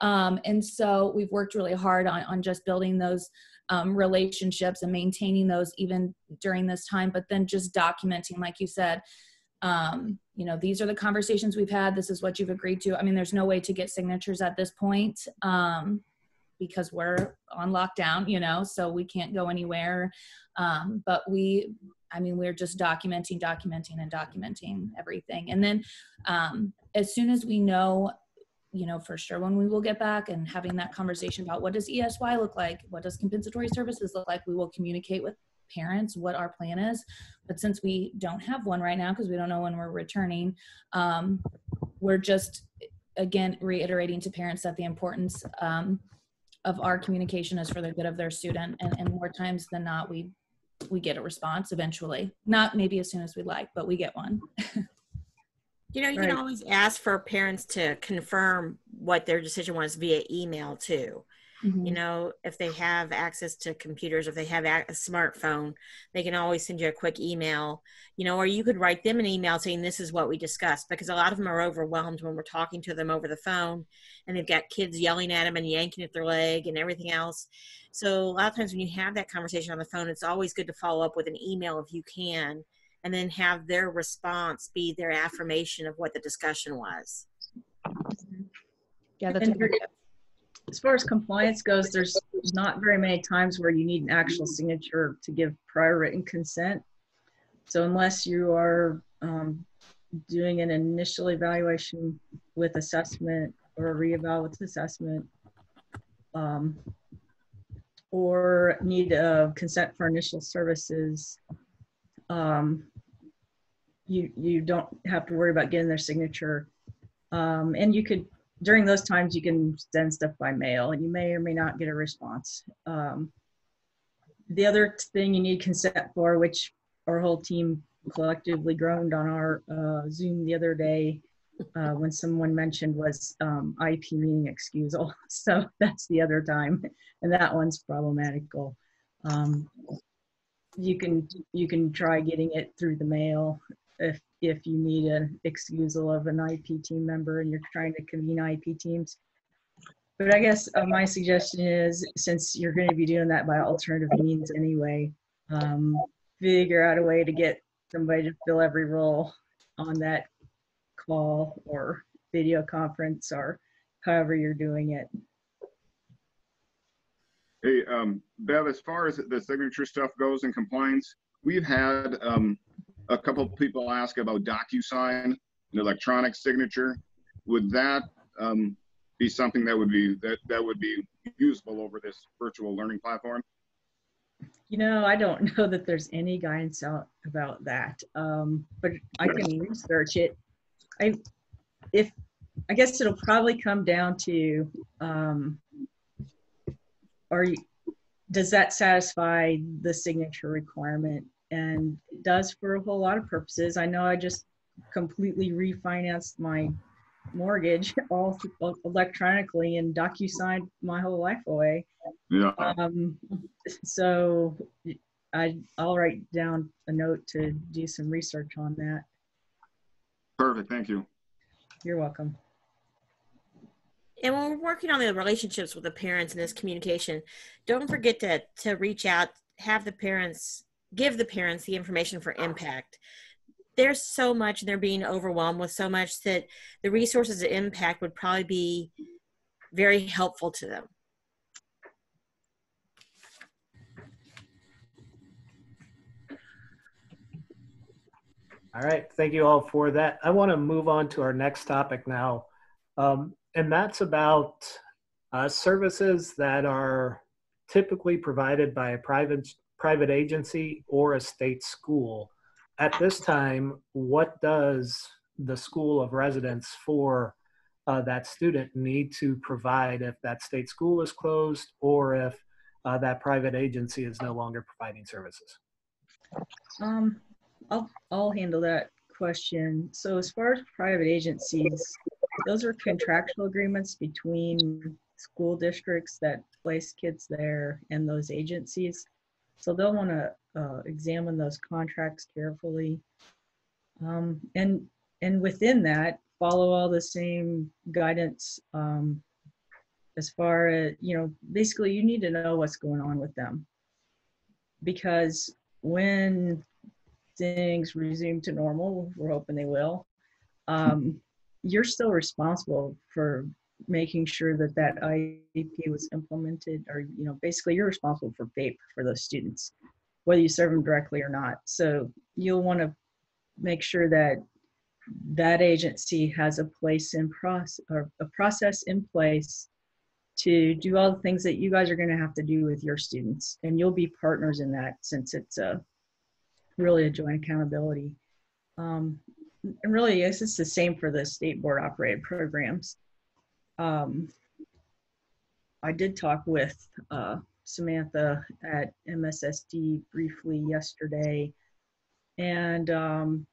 Um, and so we've worked really hard on, on just building those um, relationships and maintaining those even during this time, but then just documenting, like you said, um, you know, these are the conversations we've had. This is what you've agreed to. I mean, there's no way to get signatures at this point um, because we're on lockdown, you know, so we can't go anywhere. Um, but we I mean, we're just documenting, documenting, and documenting everything. And then um, as soon as we know, you know, for sure when we will get back and having that conversation about what does ESY look like, what does compensatory services look like, we will communicate with parents what our plan is. But since we don't have one right now because we don't know when we're returning, um, we're just again reiterating to parents that the importance um, of our communication is for the good of their student, and, and more times than not, we we get a response eventually. Not maybe as soon as we'd like, but we get one. you know, you right. can always ask for parents to confirm what their decision was via email too. Mm-hmm. You know, if they have access to computers, if they have a smartphone, they can always send you a quick email, you know, or you could write them an email saying, This is what we discussed, because a lot of them are overwhelmed when we're talking to them over the phone and they've got kids yelling at them and yanking at their leg and everything else. So, a lot of times when you have that conversation on the phone, it's always good to follow up with an email if you can, and then have their response be their affirmation of what the discussion was. Yeah, that's a good as far as compliance goes, there's not very many times where you need an actual signature to give prior written consent. So unless you are um, doing an initial evaluation with assessment or a reeval with assessment, um, or need a consent for initial services, um, you you don't have to worry about getting their signature. Um, and you could during those times you can send stuff by mail and you may or may not get a response. Um, the other thing you need consent for, which our whole team collectively groaned on our uh, Zoom the other day uh, when someone mentioned was um, IEP meeting excusal. So that's the other time, and that one's problematical. Um, you can you can try getting it through the mail if if you need an excusal of an IEP team member and you're trying to convene IEP teams. But I guess uh, my suggestion is, since you're going to be doing that by alternative means anyway, um, figure out a way to get somebody to fill every role on that call or video conference or however you're doing it. Hey, um, Bev, as far as the signature stuff goes in compliance, we've had um, a couple people ask about DocuSign, an electronic signature. Would that um, be something that would be that that would be usable over this virtual learning platform? You know, I don't know that there's any guidance out about that, um, but I can research it. I, if I guess it'll probably come down to, um, are you, does that satisfy the signature requirement? And does for a whole lot of purposes. I know I just completely refinanced my mortgage all electronically and DocuSign my whole life away. Yeah. Um, so I, I'll write down a note to do some research on that. Perfect. Thank you. You're welcome. And when we're working on the relationships with the parents and this communication, don't forget to to reach out, have the parents give the parents the information for MPACT. There's so much, and they're being overwhelmed with so much that the resources of MPACT would probably be very helpful to them. All right, thank you all for that. I want to move on to our next topic now, um, and that's about uh, services that are typically provided by a private private agency or a state school. At this time, what does the school of residence for uh, that student need to provide if that state school is closed or if uh, that private agency is no longer providing services? Um, I'll, I'll handle that question. So as far as private agencies, those are contractual agreements between school districts that place kids there and those agencies. So they'll want to uh, examine those contracts carefully. Um, and, and within that, follow all the same guidance um, as far as, you know, basically you need to know what's going on with them. Because when things resume to normal, we're hoping they will, um, you're still responsible for making sure that that IEP was implemented, or you know, basically you're responsible for FAPE for those students, whether you serve them directly or not. So you'll want to make sure that that agency has a place in process or a process in place to do all the things that you guys are going to have to do with your students, and you'll be partners in that since it's a really a joint accountability. Um, and really, it's just the same for the state board operated programs. Um, I did talk with uh, Samantha at MSSD briefly yesterday, and um,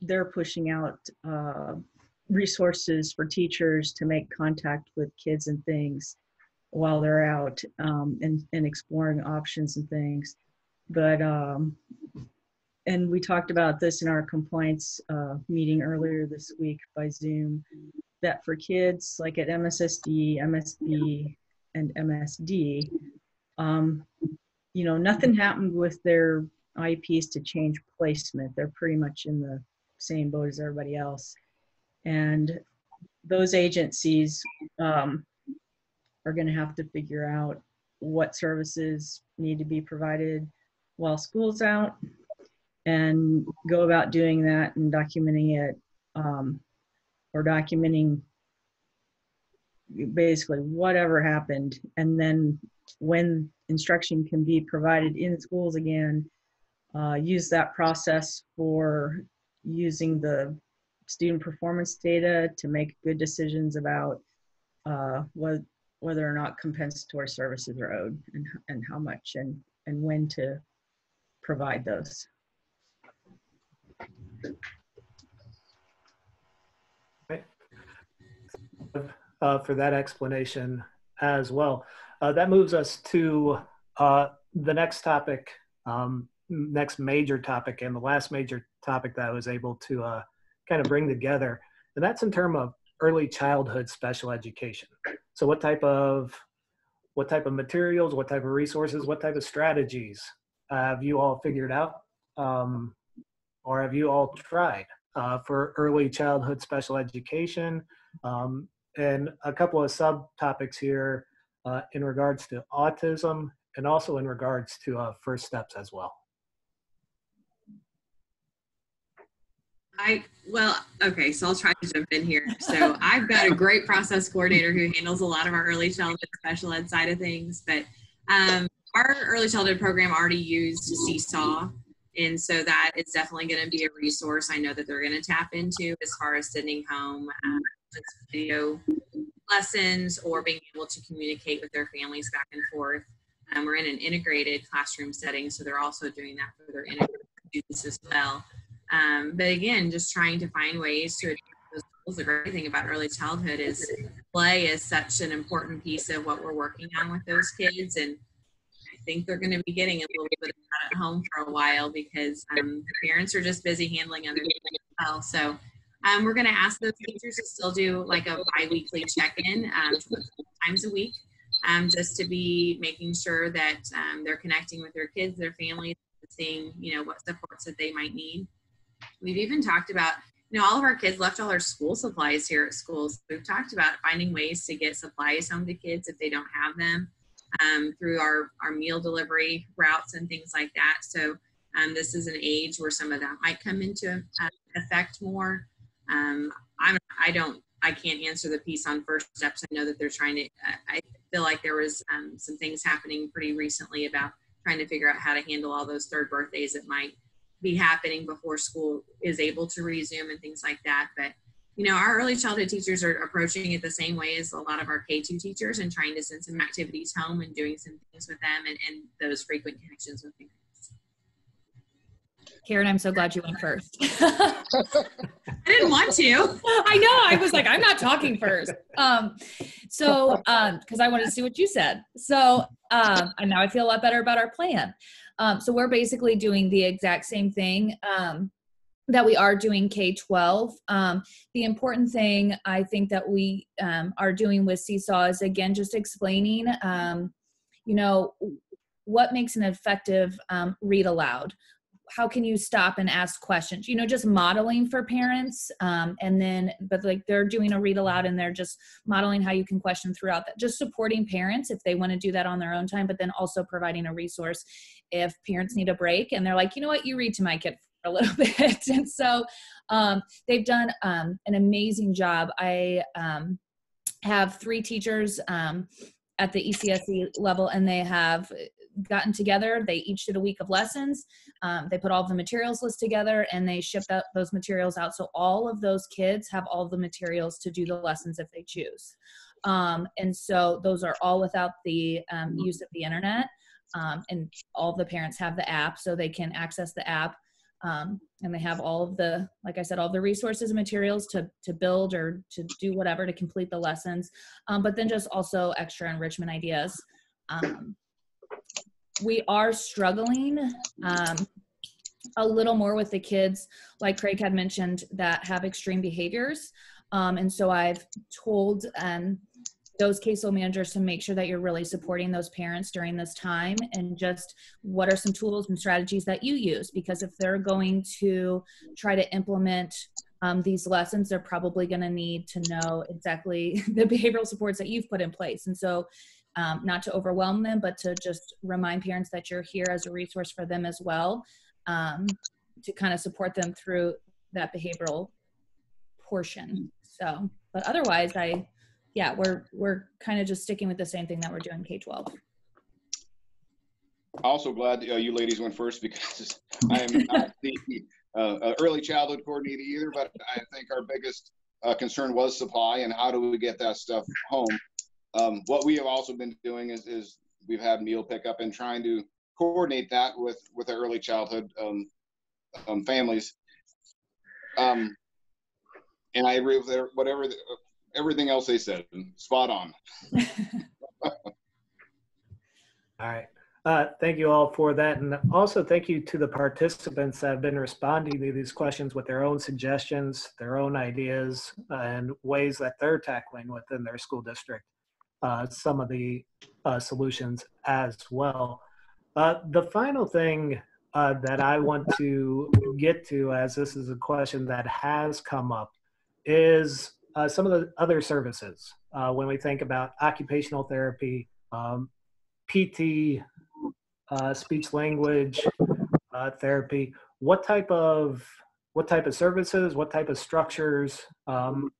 they're pushing out uh, resources for teachers to make contact with kids and things while they're out um, and, and exploring options and things. But um, and we talked about this in our compliance uh, meeting earlier this week by Zoom, that for kids like at MSSD, MSB, and MSD, um, you know, nothing happened with their IEPs to change placement. They're pretty much in the same boat as everybody else. And those agencies um, are going to have to figure out what services need to be provided while school's out and go about doing that and documenting it um, or documenting basically whatever happened and then when instruction can be provided in schools again uh, use that process for using the student performance data to make good decisions about uh, what, whether or not compensatory services are owed and, and how much and, and when to provide those. Uh, for that explanation as well. Uh, that moves us to uh, the next topic um, next major topic and the last major topic that I was able to uh, kind of bring together. And that's in terms of early childhood special education. So what type of what type of materials, what type of resources, what type of strategies have you all figured out, um, or have you all tried uh, for early childhood special education? Um, and a couple of subtopics here uh, in regards to autism and also in regards to uh, first steps as well. I well, okay, so I'll try to jump in here. So I've got a great process coordinator who handles a lot of our early childhood special ed side of things, but um, our early childhood program already used Seesaw, and so that is definitely going to be a resource. I know that they're going to tap into as far as sending home um, video lessons or being able to communicate with their families back and forth. Um, we're in an integrated classroom setting, so they're also doing that for their integrated students as well. Um, but again, just trying to find ways to those goals. The great thing about early childhood is play is such an important piece of what we're working on with those kids. And I think they're going to be getting a little bit of that at home for a while because um, parents are just busy handling other things as well. So um, we're going to ask those teachers to still do like a biweekly check-in um, times a week, um, just to be making sure that um, they're connecting with their kids, their families, seeing you know what supports that they might need. We've even talked about, you know, all of our kids left all our school supplies here at schools. We've talked about finding ways to get supplies home to kids if they don't have them um, through our, our meal delivery routes and things like that. So um, this is an age where some of that might come into uh, effect more. Um, I'm, I don't, I can't answer the piece on first steps. I know that they're trying to, I feel like there was um, some things happening pretty recently about trying to figure out how to handle all those third birthdays that might be happening before school is able to resume and things like that. But you know, our early childhood teachers are approaching it the same way as a lot of our K2 teachers and trying to send some activities home and doing some things with them and, and those frequent connections with parents. Karen, I'm so glad you went first. I didn't want to. I know. I was like, I'm not talking first. Um, so, um, because I wanted to see what you said. So, um, and now I feel a lot better about our plan. Um, so we're basically doing the exact same thing um, that we are doing K 12. Um, the important thing I think that we um, are doing with Seesaw is again just explaining, um, you know, what makes an effective um, read aloud how can you stop and ask questions? You know just modeling for parents um, and then but like they're doing a read aloud and they're just modeling how you can question throughout that. Just supporting parents if they want to do that on their own time but then also providing a resource if parents need a break and they're like you know what? You read to my kid for a little bit. And so um, they've done um, an amazing job. I um, have three teachers um, at the ECSE level and they have gotten together. They each did a week of lessons. Um, they put all the materials list together and they shipped out those materials out. So all of those kids have all the materials to do the lessons if they choose. Um, and so those are all without the um, use of the internet. Um, and all the parents have the app so they can access the app. Um, and they have all of the, like I said, all the resources and materials to to build or to do whatever to complete the lessons. Um, but then just also extra enrichment ideas. Um, we are struggling um, a little more with the kids, like Craig had mentioned, that have extreme behaviors. Um, and so I've told um, those caseload managers to make sure that you're really supporting those parents during this time and just what are some tools and strategies that you use? Because if they're going to try to implement um, these lessons they're probably going to need to know exactly the behavioral supports that you've put in place. And so um, not to overwhelm them, but to just remind parents that you're here as a resource for them as well, um, to kind of support them through that behavioral portion. So, but otherwise, I, yeah, we're we're kind of just sticking with the same thing that we're doing K twelve. Also glad uh, you ladies went first because I am not the uh, early childhood coordinator either, but I think our biggest uh, concern was supply and how do we get that stuff home. Um, what we have also been doing is, is we've had meal pickup and trying to coordinate that with with our early childhood um, um, families. Um, and I agree with their, whatever the, everything else they said. Spot on. All right. Uh, thank you all for that. And also thank you to the participants that have been responding to these questions with their own suggestions, their own ideas, and ways that they're tackling within their school district uh, some of the uh, solutions as well. Uh, the final thing uh, that I want to get to, as this is a question that has come up, is uh, some of the other services. Uh, when we think about occupational therapy, um, PT, speech language therapy, what type of what type of services, what type of structures, um,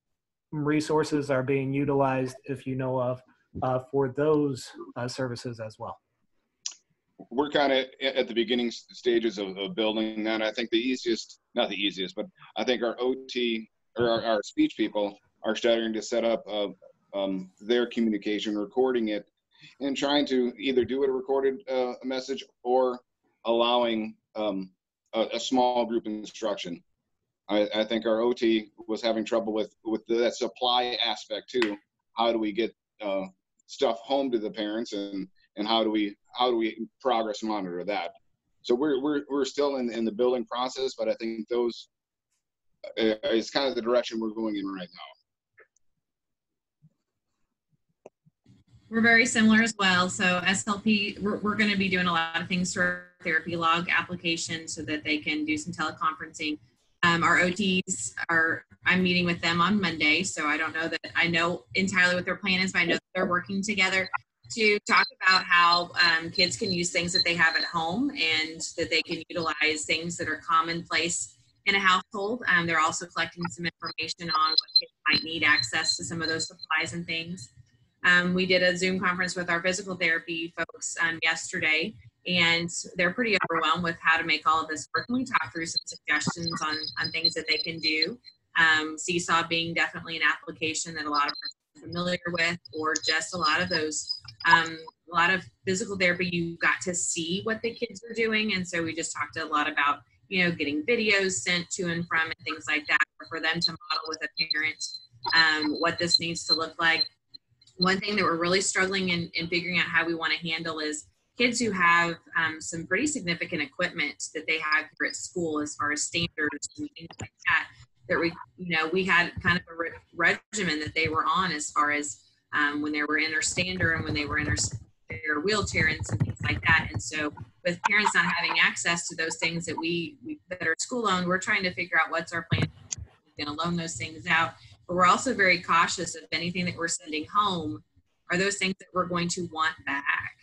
resources are being utilized, if you know of, uh, for those uh, services as well? we're kind of at the beginning stages of, of, building that. I think the easiest, not the easiest, but I think our OT or our, our speech people are starting to set up uh, um, their communication, recording it, and trying to either do a recorded uh, message or allowing um, a, a, small group instruction. I, I, think our OT was having trouble with with that supply aspect too. How do we get uh, stuff home to the parents and and how do we how do we progress monitor that? So we're we're we're still in in the building process, but I think those uh, is kind of the direction we're going in right now. We're very similar as well. So SLP, we're, we're going to be doing a lot of things through therapy log application so that they can do some teleconferencing. Um, our OTs are, I'm meeting with them on Monday. So I don't know that I know entirely what their plan is, but I know they're working together to talk about how um, kids can use things that they have at home and that they can utilize things that are commonplace in a household. Um, they're also collecting some information on what kids might need access to some of those supplies and things. Um, we did a Zoom conference with our physical therapy folks um, yesterday, and they're pretty overwhelmed with how to make all of this work. And we talked through some suggestions on, on things that they can do. Um, Seesaw being definitely an application that a lot of us are familiar with, or just a lot of those um, a lot of physical therapy, you got to see what the kids were doing. And so we just talked a lot about, you know, getting videos sent to and from and things like that for them to model with a parent um, what this needs to look like. One thing that we're really struggling in, in figuring out how we want to handle is kids who have um, some pretty significant equipment that they have here at school as far as standers and things like that that we you know we had kind of a re- regimen that they were on as far as um, when they were in their stander and when they were in their, their wheelchair and some things like that. And so with parents not having access to those things that we, we that are school owned, we're trying to figure out what's our plan. We're going to loan those things out, but we're also very cautious of anything that we're sending home are those things that we're going to want back.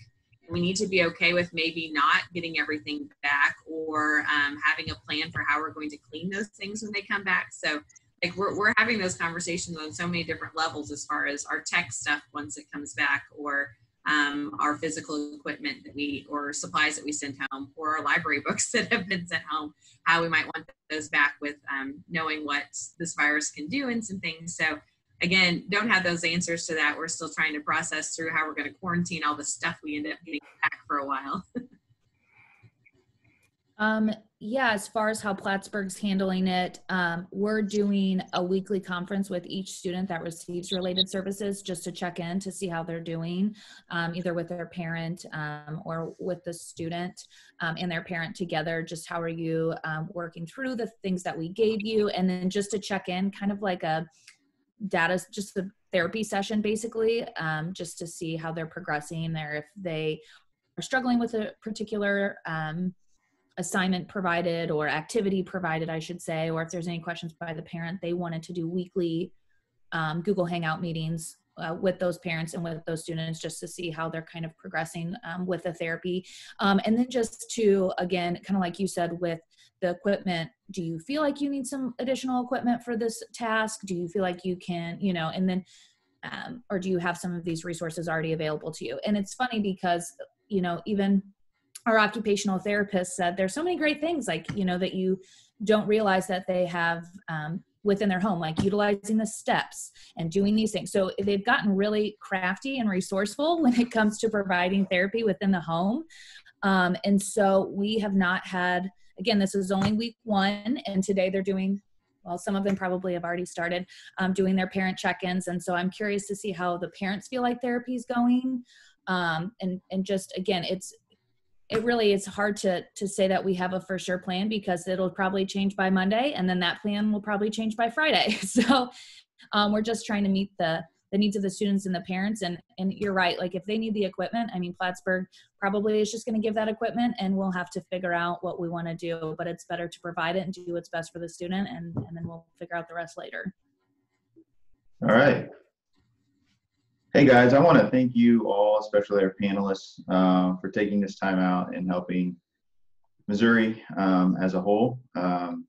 We need to be okay with maybe not getting everything back or um, having a plan for how we're going to clean those things when they come back. So like we're, we're having those conversations on so many different levels as far as our tech stuff once it comes back or um, our physical equipment that we or supplies that we send home or our library books that have been sent home how we might want those back with um, knowing what this virus can do and some things so again don't have those answers to that we're still trying to process through how we're going to quarantine all the stuff we end up getting back for a while um, yeah, as far as how Plattsburg's handling it, um, we're doing a weekly conference with each student that receives related services just to check in to see how they're doing, um, either with their parent um, or with the student um, and their parent together. Just how are you um, working through the things that we gave you? And then just to check in, kind of like a data, just a therapy session basically, um, just to see how they're progressing or if they are struggling with a particular assignment provided or activity provided, I should say, or if there's any questions by the parent, they wanted to do weekly um, Google Hangout meetings uh, with those parents and with those students just to see how they're kind of progressing um, with the therapy. Um, and then just to, again, kind of like you said with the equipment, do you feel like you need some additional equipment for this task? Do you feel like you can, you know, and then, um, or do you have some of these resources already available to you? And it's funny because, you know, even our occupational therapist said there's so many great things like you know that you don't realize that they have um, within their home like utilizing the steps and doing these things so they've gotten really crafty and resourceful when it comes to providing therapy within the home um, and so we have not had again this is only week one and today they're doing well some of them probably have already started um, doing their parent check-ins and so i'm curious to see how the parents feel like therapy is going um, and and just again it's it really is hard to to say that we have a for sure plan because it'll probably change by Monday, and then that plan will probably change by Friday. So um, we're just trying to meet the the needs of the students and the parents. And and you're right, like if they need the equipment, I mean Plattsburg probably is just going to give that equipment, and we'll have to figure out what we want to do. But it's better to provide it and do what's best for the student, and and then we'll figure out the rest later. All right. Hey guys, I want to thank you all, especially our panelists, uh, for taking this time out and helping Missouri um, as a whole um,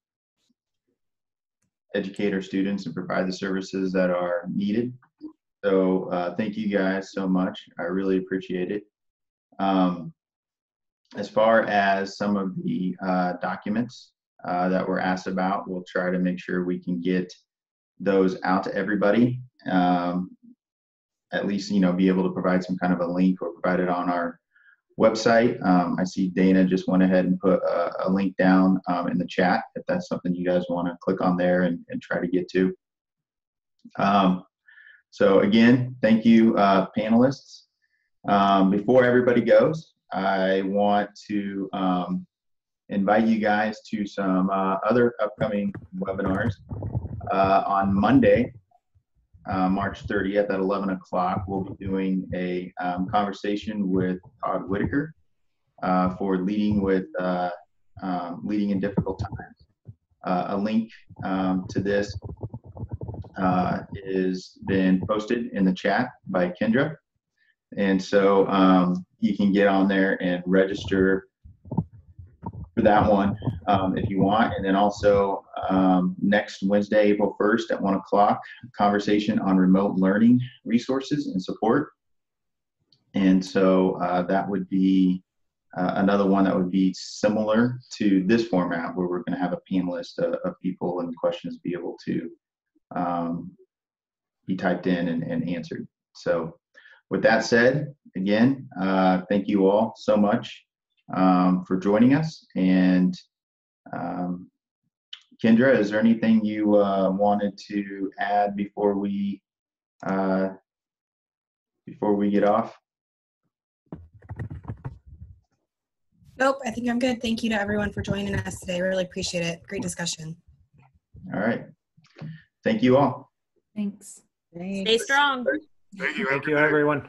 educate our students and provide the services that are needed. So uh, thank you guys so much. I really appreciate it. Um, as far as some of the uh, documents uh, that were asked about, we'll try to make sure we can get those out to everybody. Um, at least, you know, be able to provide some kind of a link or provide it on our website. Um, I see Dana just went ahead and put a, a link down um, in the chat if that's something you guys want to click on there and, and try to get to. Um, so again, thank you, uh, panelists. Um, before everybody goes, I want to um, invite you guys to some uh, other upcoming webinars. Uh, on Monday, uh, March 30th at 11 o'clock, we'll be doing a um, conversation with Todd Whitaker uh, for leading with uh, um, leading in difficult times. A link um, to this uh, is been posted in the chat by Kendra. And so um, you can get on there and register for that one um, if you want. And then also um, next Wednesday, April 1st at 1 o'clock, conversation on remote learning resources and support. And so uh, that would be uh, another one that would be similar to this format where we're going to have a panelist of, of people and questions be able to um, be typed in and, and answered. So with that said, again, uh, thank you all so much um, for joining us. And um, Kendra, is there anything you uh, wanted to add before we uh, before we get off? Nope, I think I'm good. Thank you to everyone for joining us today. Really appreciate it. Great discussion. All right. Thank you all. Thanks. Stay strong. Thank you. Thank you, everyone.